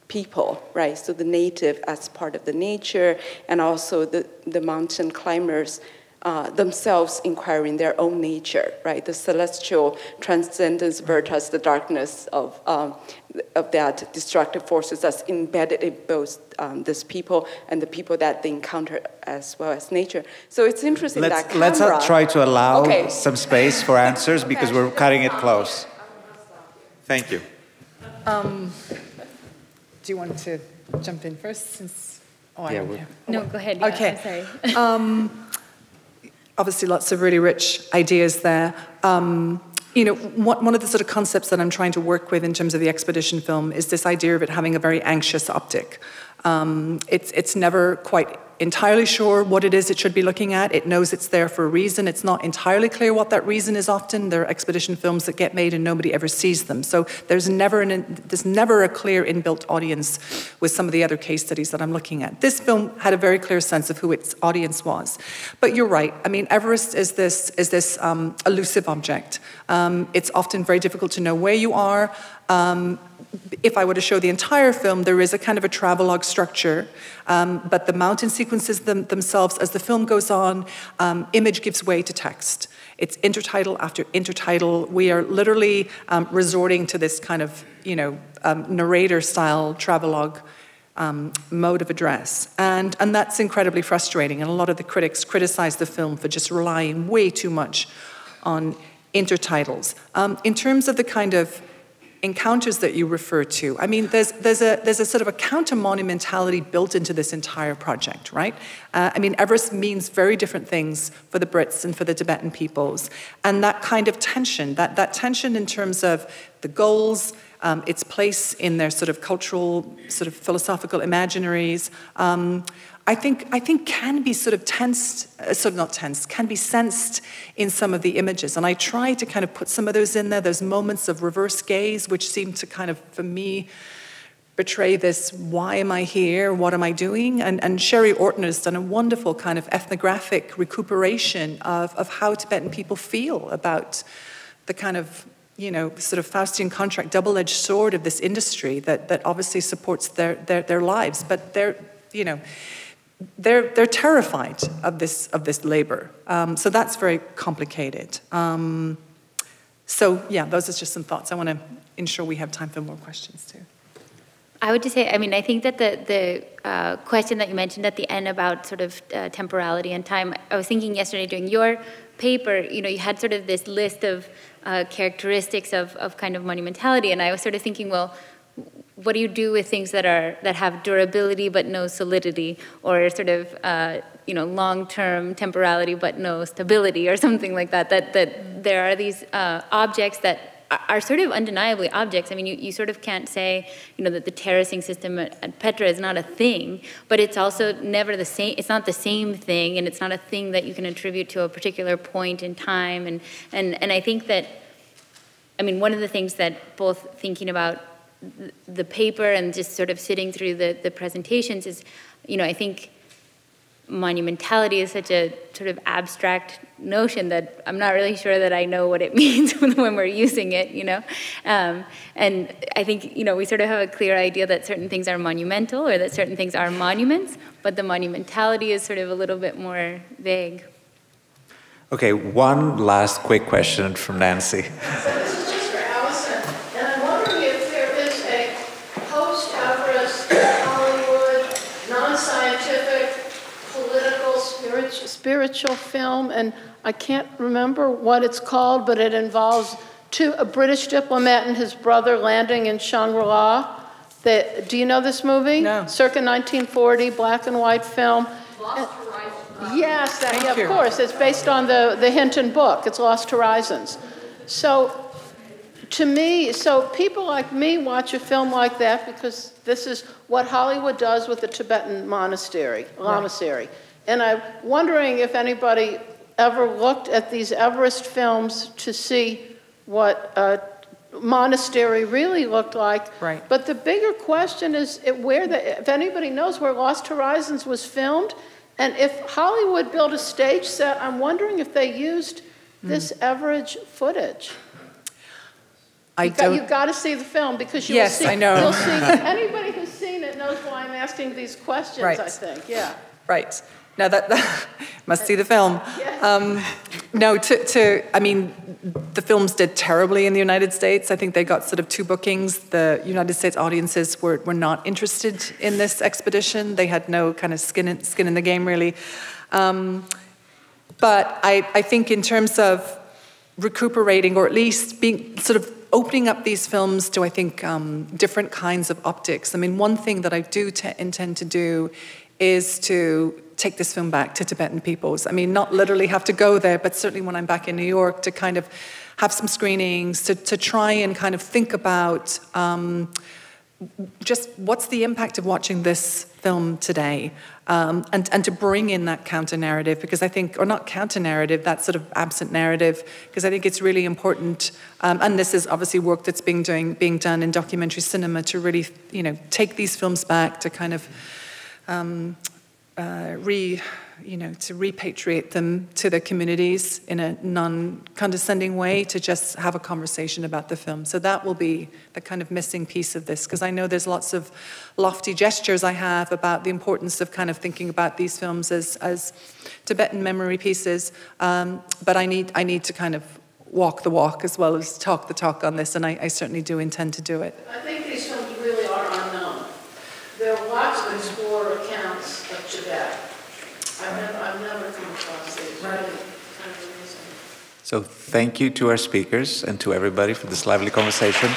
A: people, right? So the native as part of the nature, and also the, the mountain climbers uh, themselves inquiring their own nature, right? The celestial transcendence versus the darkness of, um, of that destructive forces that's embedded in both um, these people and the people that they encounter as well as nature. So it's interesting
I: let's,
A: that
I: Let's
A: camera,
I: try to allow
A: okay.
I: some space for answers okay. because we're cutting it close. Thank you.
C: Um, do you want to jump in first since
D: Oh, yeah, no, go ahead.
C: Yeah, okay. Um, obviously lots of really rich ideas there. Um, you know, one of the sort of concepts that I'm trying to work with in terms of the expedition film is this idea of it having a very anxious optic. Um, it's, it's never quite entirely sure what it is it should be looking at. It knows it's there for a reason. It's not entirely clear what that reason is often. There are expedition films that get made and nobody ever sees them. So there's never, an, there's never a clear inbuilt audience with some of the other case studies that I'm looking at. This film had a very clear sense of who its audience was. But you're right. I mean, Everest is this, is this um, elusive object. Um, it's often very difficult to know where you are. Um, if I were to show the entire film, there is a kind of a travelogue structure, um, but the mountain sequences them, themselves, as the film goes on, um, image gives way to text. It's intertitle after intertitle. We are literally um, resorting to this kind of, you know, um, narrator-style travelogue um, mode of address. And, and that's incredibly frustrating. And a lot of the critics criticize the film for just relying way too much on intertitles. Um, in terms of the kind of encounters that you refer to, I mean, there's, there's, a, there's a sort of a counter monumentality built into this entire project, right? Uh, I mean, Everest means very different things for the Brits and for the Tibetan peoples. And that kind of tension, that, that tension in terms of the goals, um, its place in their sort of cultural, sort of philosophical imaginaries, um, I think, I think can be sort of tensed, uh, sort of not tensed, can be sensed in some of the images. And I try to kind of put some of those in there. There's moments of reverse gaze, which seem to kind of, for me, betray this why am I here? What am I doing? And, and Sherry Ortner has done a wonderful kind of ethnographic recuperation of, of how Tibetan people feel about the kind of you know, sort of Faustian contract, double-edged sword of this industry that, that obviously supports their, their, their lives. But they're, you know, they're, they're terrified of this, of this labor. Um, so that's very complicated. Um, so yeah, those are just some thoughts. I want to ensure we have time for more questions too.
D: I would just say, I mean, I think that the, the uh, question that you mentioned at the end about sort of uh, temporality and time, I was thinking yesterday during your paper, you know, you had sort of this list of uh, characteristics of, of kind of monumentality, and I was sort of thinking, well, what do you do with things that are that have durability but no solidity, or sort of uh, you know long-term temporality but no stability, or something like that? That that there are these uh, objects that are sort of undeniably objects. I mean, you, you sort of can't say, you know, that the terracing system at, at, Petra is not a thing, but it's also never the same, it's not the same thing, and it's not a thing that you can attribute to a particular point in time. And, and, and I think that, I mean, one of the things that both thinking about the paper and just sort of sitting through the, the presentations is, you know, I think monumentality is such a sort of abstract notion that I'm not really sure that I know what it means when we're using it, you know? Um, and I think, you know, we sort of have a clear idea that certain things are monumental or that certain things are monuments, but the monumentality is sort of a little bit more vague.
B: Okay, one last quick question from Nancy.
K: spiritual film, and I can't remember what it's called, but it involves two, a British diplomat and his brother landing in Shangri-La. The, do you know this movie?
C: No.
K: Circa 1940, black and white film.
L: Lost
K: Horizons. Yes, that, yeah, of course. It's based on the, the Hilton book. It's Lost Horizons. So to me, so people like me watch a film like that because this is what Hollywood does with the Tibetan monastery, lamasery. Right. And I'm wondering if anybody ever looked at these Everest films to see what a monastery really looked like.
C: Right.
K: But the bigger question is where the, if anybody knows where Lost Horizons was filmed, and if Hollywood built a stage set, I'm wondering if they used this mm. Everest footage.
C: I
K: you
C: don't.
K: Got, you've got to see the film because you'll
C: yes,
K: see.
C: I know.
K: You'll see. Anybody who's seen it knows why I'm asking these questions.
C: Right.
K: I think. Yeah.
C: Right. Now that, that must see the film. Um, no, to, to, I mean, the films did terribly in the United States. I think they got sort of two bookings. The United States audiences were, were not interested in this expedition. They had no kind of skin in, skin in the game, really. Um, but I, I think in terms of recuperating, or at least being sort of opening up these films to, I think, um, different kinds of optics. I mean, one thing that I do intend to do is to take this film back to Tibetan peoples. I mean, not literally have to go there, but certainly when I'm back in New York to kind of have some screenings, to, to try and kind of think about um, just what's the impact of watching this film today, um, and, and to bring in that counter narrative, because I think, or not counter narrative, that sort of absent narrative, because I think it's really important, um, and this is obviously work that's being, doing, being done in documentary cinema to really, you know, take these films back to kind of um, uh, re, you know, to repatriate them to their communities in a non-condescending way, to just have a conversation about the film. So that will be the kind of missing piece of this, because I know there's lots of lofty gestures I have about the importance of kind of thinking about these films as, as Tibetan memory pieces, um, but I need, I need to kind of walk the walk as well as talk the talk on this, and I, I certainly do intend to do it.
K: I think these films really. There are lots of explorer accounts Tibet. I've never, I've never come across these. Right. Really kind of amazing.
B: So thank you to our speakers and to everybody for this lively conversation.